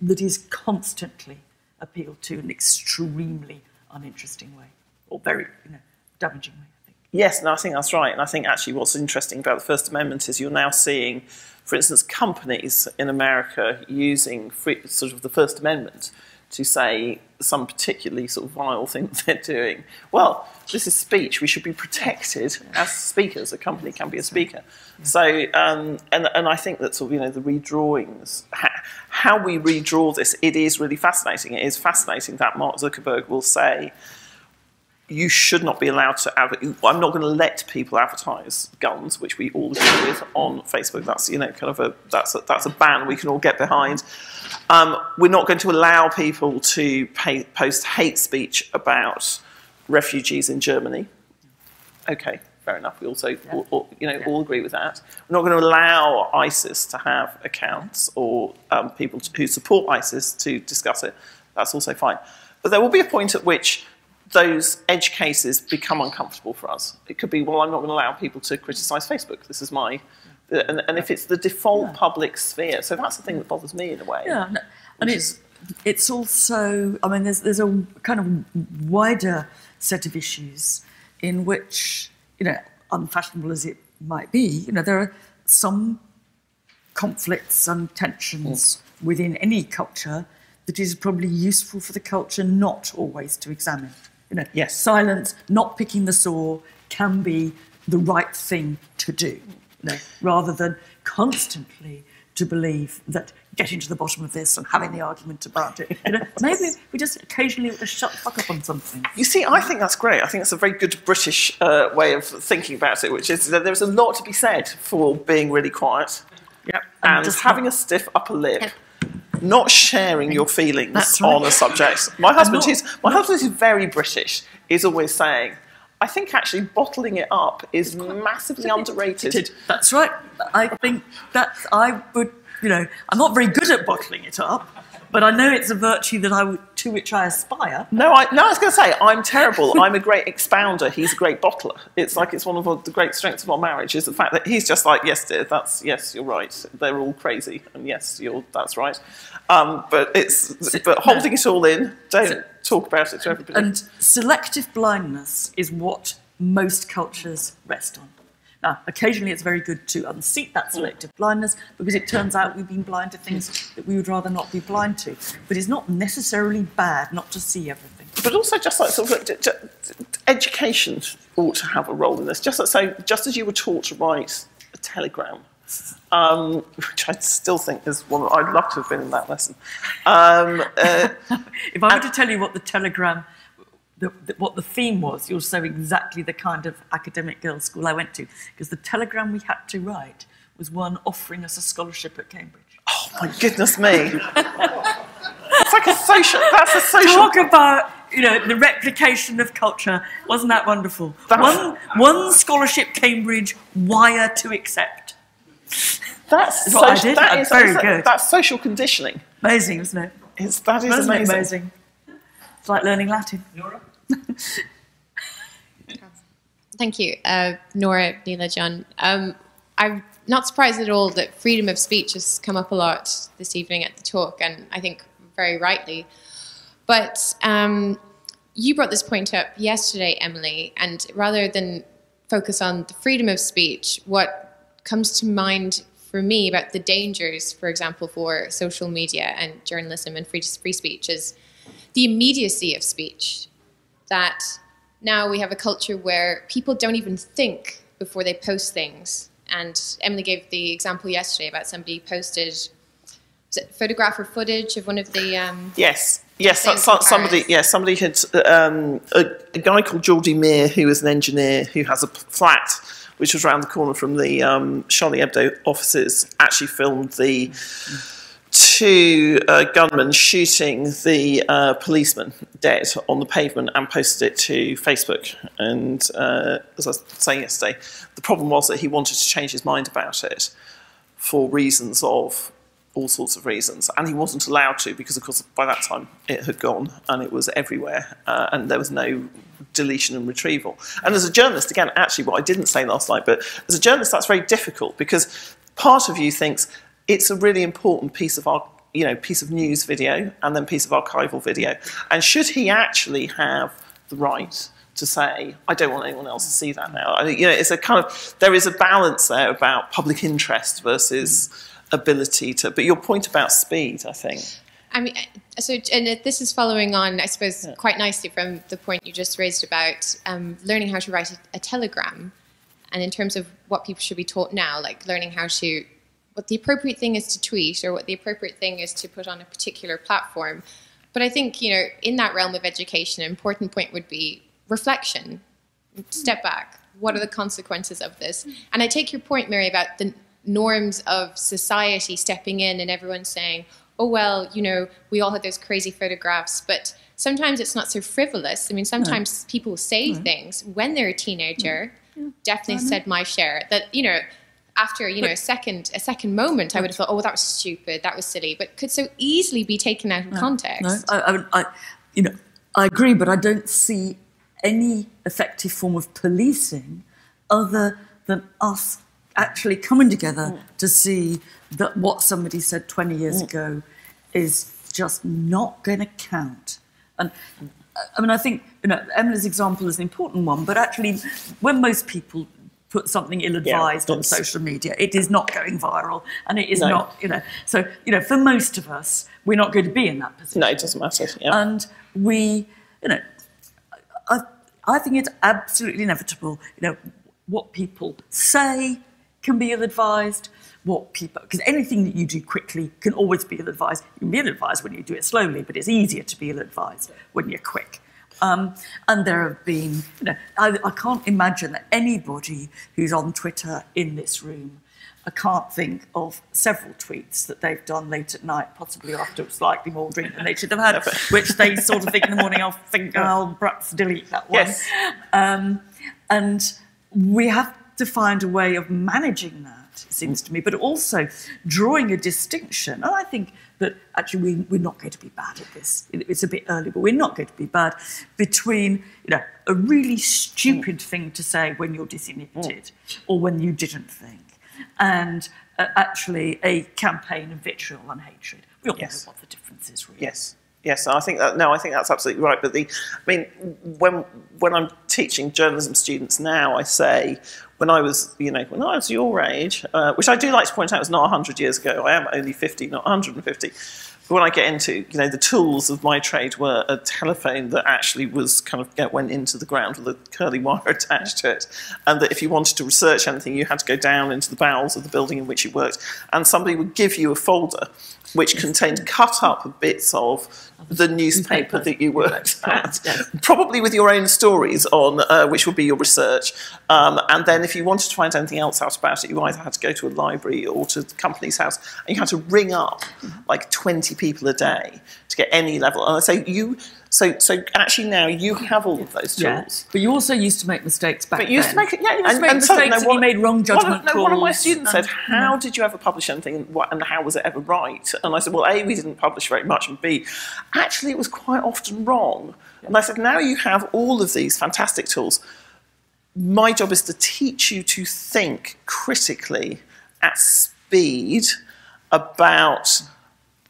that is constantly appealed to in an extremely uninteresting way, or very you know, damaging way, I think. Yes, no, I think that's right. And I think actually what's interesting about the First Amendment is you're now seeing, for instance, companies in America using free, sort of the First Amendment to say some particularly sort of vile thing that *laughs* they're doing. Well, this is speech. We should be protected as speakers. A company can be a speaker. So, um, and, and I think that sort of, you know, the redrawings, how we redraw this, it is really fascinating. It is fascinating that Mark Zuckerberg will say, you should not be allowed to adver- I'm not going to let people advertise guns, which we all agree with on Facebook. That's you know kind of a that's a, that's a ban we can all get behind. Um, we're not going to allow people to pay, post hate speech about refugees in Germany. Okay, fair enough. We also all, all- you know all agree with that. We're not going to allow ISIS to have accounts or um, people to, who support ISIS to discuss it. That's also fine. But there will be a point at which those edge cases become uncomfortable for us. It could be, well, I'm not going to allow people to criticise Facebook. This is my, and, and if it's the default public sphere, so that's the thing that bothers me in a way. Yeah, and it's it's also. I mean, there's there's a kind of wider set of issues in which you know, unfashionable as it might be, you know, there are some conflicts and tensions mm. within any culture that is probably useful for the culture not always to examine. You know, Yes. silence, not picking the sore, can be the right thing to do, know, rather than constantly to believe that getting to the bottom of this and having the argument about it. You know, *laughs* maybe we just occasionally shut the fuck up on something. You see, I think that's great. I think that's a very good British uh, way of thinking about it, which is that there's a lot to be said for being really quiet Yep. and just having a stiff upper lip. Not sharing your feelings right. on a subject. My *laughs* husband, not- who's my husband, who's very British, is always saying, "I think actually bottling it up is massively underrated." That's right. I think that I would, you know, I'm not very good at bottling it up, but I know it's a virtue that I would, to which I aspire. No, I, no, I was going to say I'm terrible. I'm a great expounder. He's a great bottler. It's like it's one of the great strengths of our marriage is the fact that he's just like, yes, dear, that's yes, you're right. They're all crazy, and yes, you're that's right. Um, but it's but holding it all in. Don't talk about it to everybody. And selective blindness is what most cultures rest on. Now, occasionally it's very good to unseat that selective blindness because it turns out we've been blind to things that we would rather not be blind to. But it's not necessarily bad not to see everything. but also just like sort of like, j- j- education ought to have a role in this. Just like, so, just as you were taught to write a telegram, um, which I still think is one. I'd love to have been in that lesson. Um, uh, *laughs* If I were to tell you what the telegram, the, the, what the theme was, you'll know exactly the kind of academic girls' school I went to. Because the telegram we had to write was one offering us a scholarship at Cambridge. oh my goodness me. it's like a social, that's a social. Talk about you know the replication of culture. Wasn't that wonderful? That's- One one scholarship Cambridge wire to accept. That's, That's what I social- did. That's very that's- good. That's social conditioning. Amazing, isn't it? It's, that is Wasn't it amazing. amazing? It's like learning Latin. Nora? *laughs* Thank you, uh, Nora, Neela, John. Um, I'm not surprised at all that freedom of speech has come up a lot this evening at the talk, and I think very rightly. But um, you brought this point up yesterday, Emily, and rather than focus on the freedom of speech, what comes to mind for me about the dangers, for example, for social media and journalism and free, free speech is the immediacy of speech. That now we have a culture where people don't even think before they post things. And Emily gave the example yesterday about somebody posted was it photograph or footage of one of the um, Yes, yes. Things So, somebody, yes, somebody had um, a, a guy called Jordi Mir, who is an engineer who has a flat which was around the corner from the um, Charlie Hebdo offices. Actually, filmed the two uh, gunmen shooting the uh, policeman dead on the pavement and posted it to Facebook. And uh, as I was saying yesterday, the problem was that he wanted to change his mind about it for reasons of all sorts of reasons, and he wasn't allowed to because, of course, by that time it had gone and it was everywhere, uh, and there was no deletion and retrieval. And as a journalist, again, actually, what I didn't say last night, but as a journalist, that's very difficult because part of you thinks it's a really important piece of our you know piece of news video and then piece of archival video, and should he actually have the right to say, I don't want anyone else to see that now. I, you know, it's a kind of there is a balance there about public interest versus ability to. But your point about speed, I think. I mean, so and this is following on, I suppose, quite nicely from the point you just raised about um, learning how to write a, a telegram, and in terms of what people should be taught now, like learning how to, what the appropriate thing is to tweet or what the appropriate thing is to put on a particular platform. But I think you know, in that realm of education, an important point would be reflection. Step back. What are the consequences of this? And I take your point, Mary, about the norms of society stepping in and everyone saying, oh, well, you know, we all had those crazy photographs, but sometimes it's not so frivolous. I mean, sometimes people say things when they're a teenager, definitely said my share, that, you know, after you know a second a second moment, I would have thought, oh, that was stupid, that was silly, but could so easily be taken out of context. No, I, I, I, you know, I agree, but I don't see any effective form of policing other than us actually coming together mm. to see that what somebody said 20 years mm. ago is just not going to count. And I mean, I think you know Emily's example is an important one, but actually, when most people put something ill-advised on social media, it is not going viral, and it is No. not, you know. So you know, for most of us, we're not going to be in that position No, it doesn't matter. Yeah. and we, you know, I, I think it's absolutely inevitable. You know, what people say can be ill-advised. What people, because anything that you do quickly can always be ill-advised. You can be ill-advised when you do it slowly, but it's easier to be ill-advised when you're quick. Um, and there have been, you know, I, I can't imagine that anybody who's on Twitter in this room I can't think of several tweets that they've done late at night, possibly after slightly more drink than they should have had, which they sort of think in the morning, I'll think I'll perhaps delete that one. Yes. Um, and we have to find a way of managing that, it seems to me, but also drawing a distinction. And I think that actually we, we're not going to be bad at this. It's a bit early, but we're not going to be bad between you know a really stupid thing to say when you're disinhibited or when you didn't think, and uh, actually a campaign of vitriol and hatred. We all Yes. know what the difference is, really. Yes. Yes, I think that no, I think that's absolutely right. But the, I mean, when when I'm teaching journalism students now, I say when I was, you know, when I was your age, uh, which I do like to point out was not 100 years ago. I am only 50, not 150. But when I get into, you know, the tools of my trade were a telephone that actually was kind of went into the ground with a curly wire *laughs* attached to it, and that if you wanted to research anything, you had to go down into the bowels of the building in which you worked, and somebody would give you a folder which contained cut up bits of the newspaper that you worked at, probably with your own stories on, uh, which would be your research. Um, and then if you wanted to find anything else out about it, you either had to go to a library or to the Companies House, and you had to ring up like 20 people a day to get any level. And I say you. So, so actually now you have all of those tools. Yeah. But you also used to make mistakes back But you used to make yeah, you used and, to make and mistakes, mistakes and you made wrong judgment one of, no, one of my students and- said, mm-hmm. "How did you ever publish anything, and, what, and how was it ever right?" And I said, "Well, a we didn't publish very much, and b actually it was quite often wrong." And I said, "Now you have all of these fantastic tools. My job is to teach you to think critically at speed about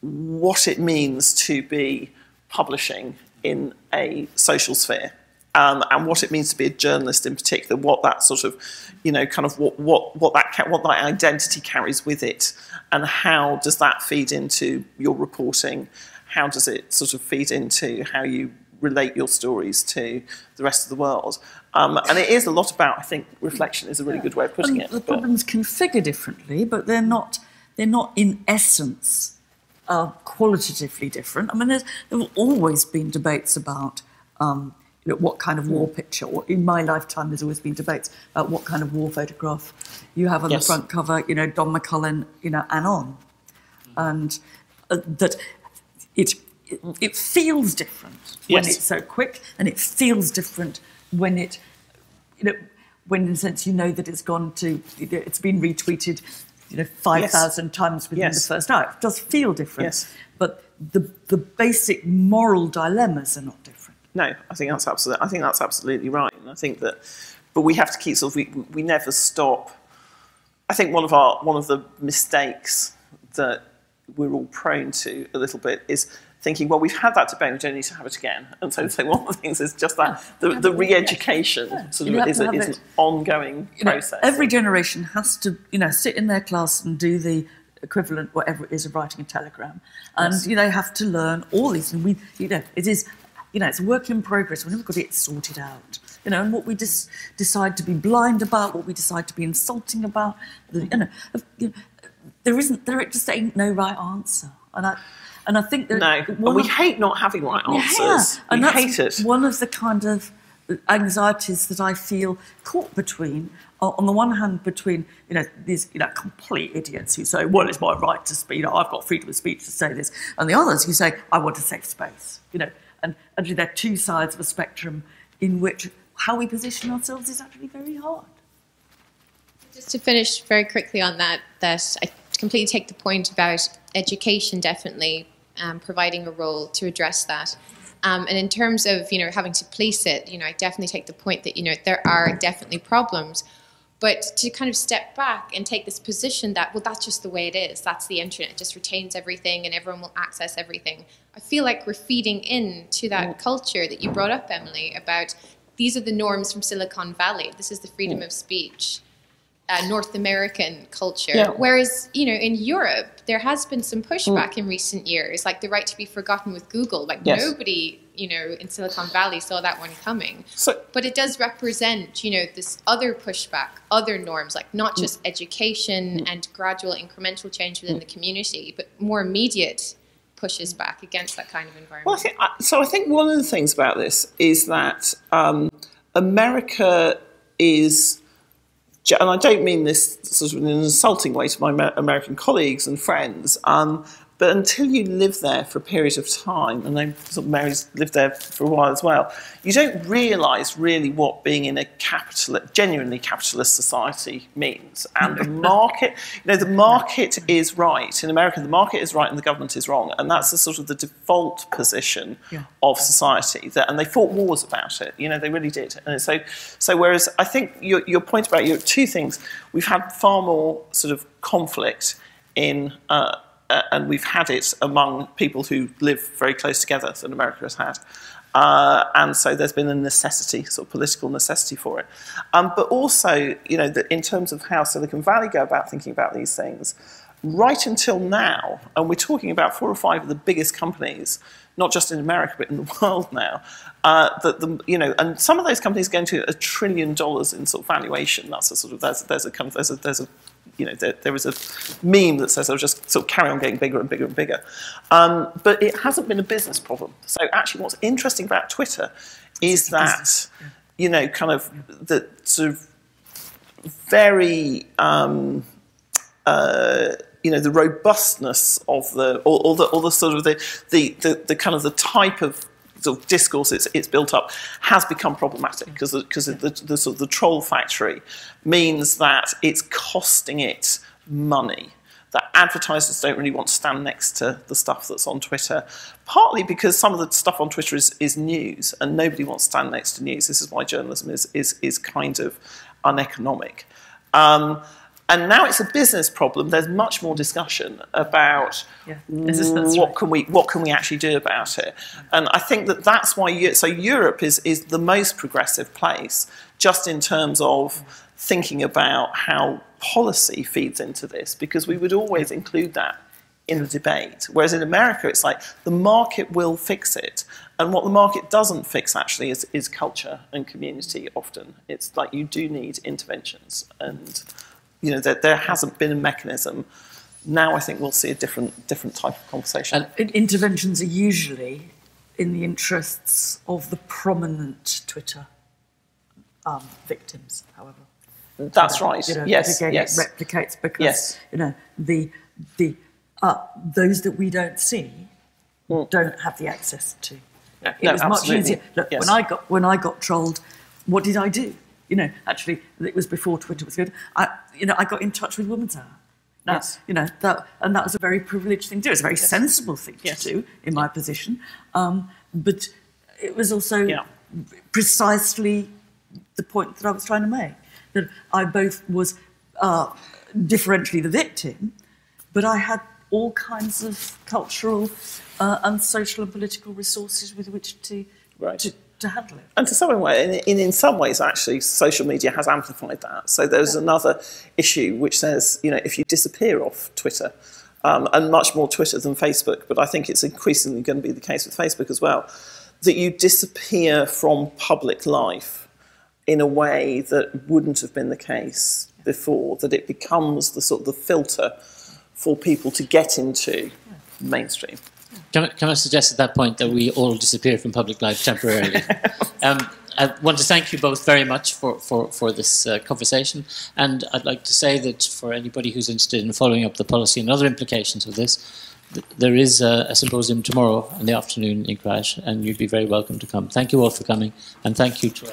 what it means to be publishing in a social sphere. Um, and what it means to be a journalist in particular, what that sort of, you know, kind of what what what that what that identity carries with it, and how does that feed into your reporting? How does it sort of feed into how you relate your stories to the rest of the world? Um, and it is a lot about, I think, reflection is a really good way of putting And it. the but- problems configure differently, but they're not. They're not in essence uh, qualitatively different. I mean, there's, there have always been debates about um, you know, what kind of war picture. Or in my lifetime, there's always been debates about what kind of war photograph you have on Yes. the front cover. You know, Don McCullin. You know, and on, and uh, that it, it it feels different when Yes. it's so quick, and it feels different when it you know, when in a sense you know that it's gone to, it's been retweeted, you know, 5,000 times within Yes. the first hour. It does feel different. Yes. But the, the basic moral dilemmas are not different. No, I think that's absolutely. I think that's absolutely right, and I think that, but we have to keep sort of. We, we never stop. I think one of our one of the mistakes that we're all prone to a little bit is thinking, well, we've had that debate, we don't need to have it again. And so, so one of the things is just that the, the re-education sort of is, a, is an ongoing You know, process. every generation has to, you know, sit in their class and do the equivalent, whatever it is, of writing a telegram. And, you know, have to learn all these. And we, you know, it is, you know, it's a work in progress. We've never got it sorted out. You know, and what we just decide to be blind about, what we decide to be insulting about, the, you know, you know, there isn't, there just ain't no right answer. And I, and I think that no, one and we of- hate not having right answers. yeah, and we that's hate it. one of the kind of anxieties that I feel caught between. On on the one hand, between you know these you know complete idiots who say, "Well, it's my right to speak. You know, I've got freedom of speech to say this," and the others who say, "I want a safe space." You know, and actually they're two sides of a spectrum in which how we position ourselves is actually very hard. Just to finish very quickly on that, that I completely take the point about education definitely um, providing a role to address that. Um, and in terms of you know having to police it, you know I definitely take the point that you know there are definitely problems, but to kind of step back and take this position that well that's just the way it is. That's the internet. It just retains everything and everyone will access everything. I feel like we're feeding in to that culture that you brought up, Emily, about these are the norms from Silicon Valley. This is the freedom of speech uh, North American culture. Yeah. Whereas, you know, in Europe, there has been some pushback in recent years, like the right to be forgotten with Google. Like Yes. nobody, you know, in Silicon Valley saw that one coming. So- but it does represent, you know, this other pushback, other norms, like not just education and gradual incremental change within the community, but more immediate pushes back against that kind of environment. Well, I think, I- so I think one of the things about this is that um, America is, ge- and I don't mean this sort of in an insulting way to my American colleagues and friends, um, but until you live there for a period of time, and then sort of Mary's lived there for a while as well, you don't realise really what being in a capital, genuinely capitalist society means. And the *laughs* market, you know, the market is right in America. The market is right, and the government is wrong, and that's the sort of the default position Yeah. of society. That, and they fought wars about it. You know, they really did. And so, so whereas I think your, your point about your two things, we've had far more sort of conflict in. Uh, uh, and we've had it among people who live very close together than America has had. Uh, and so there's been a necessity, sort of political necessity for it. Um, but also, you know, that in terms of how Silicon Valley go about thinking about these things, right until now, and we're talking about four or five of the biggest companies, not just in America but in the *laughs* world now, uh, that the you know, and some of those companies going to a trillion dollars in sort of valuation. That's a sort of there's there's a there's a there's a you know, there, there is a meme that says, I'll just sort of carry on getting bigger and bigger and bigger. Um, but it hasn't been a business problem. So actually what's interesting about Twitter is that, you know, kind of the sort of very, um, uh, you know, the robustness of the, or, or the, or the sort of the, the, the, the kind of the type of sort of discourse it's, it's built up has become problematic because because the, the, sort of the troll factory means that it's costing it money that advertisers don't really want to stand next to the stuff that's on Twitter, partly because some of the stuff on Twitter is, is news and nobody wants to stand next to news. This is why journalism is, is, is kind of uneconomic. Um, and now it's a business problem. There's much more discussion about Yeah. what can we what can we actually do about it. And I think that that's why Eu- so Europe is is the most progressive place, just in terms of thinking about how policy feeds into this, because we would always include that in the debate. Whereas in America, it's like the market will fix it. And what the market doesn't fix actually is, is culture and community often. It's like you do need interventions. And, you know, there, there hasn't been a mechanism. Now I think we'll see a different, different type of conversation. In- interventions are usually in the interests of the prominent Twitter um, victims, however. That's right. You know, yes, again, yes. it replicates because Yes. you know the the uh, those that we don't see don't have the access to. It Hmm. No, was much easier. Look, Yes. when I got when I got trolled, what did I do? You know, actually, it was before Twitter was good. I, you know, I got in touch with Women's Hour. Now, Yes. you know, that, and that was a very privileged thing to do. It's a very sensible thing Yes. to do in my position. Um, but it was also Yeah. precisely the point that I was trying to make. That I both was uh, differentially the victim, but I had all kinds of cultural uh, and social and political resources with which to, Right. to, to handle it. And to some way, in, in, in some ways, actually, social media has amplified that. So there's another issue which says, you know, if you disappear off Twitter, um, and much more Twitter than Facebook, but I think it's increasingly going to be the case with Facebook as well, that you disappear from public life in a way that wouldn't have been the case before, that it becomes the sort of the filter for people to get into mainstream. Can I, can I suggest at that point that we all disappear from public life temporarily? *laughs* um, I want to thank you both very much for, for, for this uh, conversation. And I'd like to say that for anybody who's interested in following up the policy and other implications of this, th- there is a, a symposium tomorrow in the afternoon in CRASSH, and you'd be very welcome to come. Thank you all for coming, and thank you to our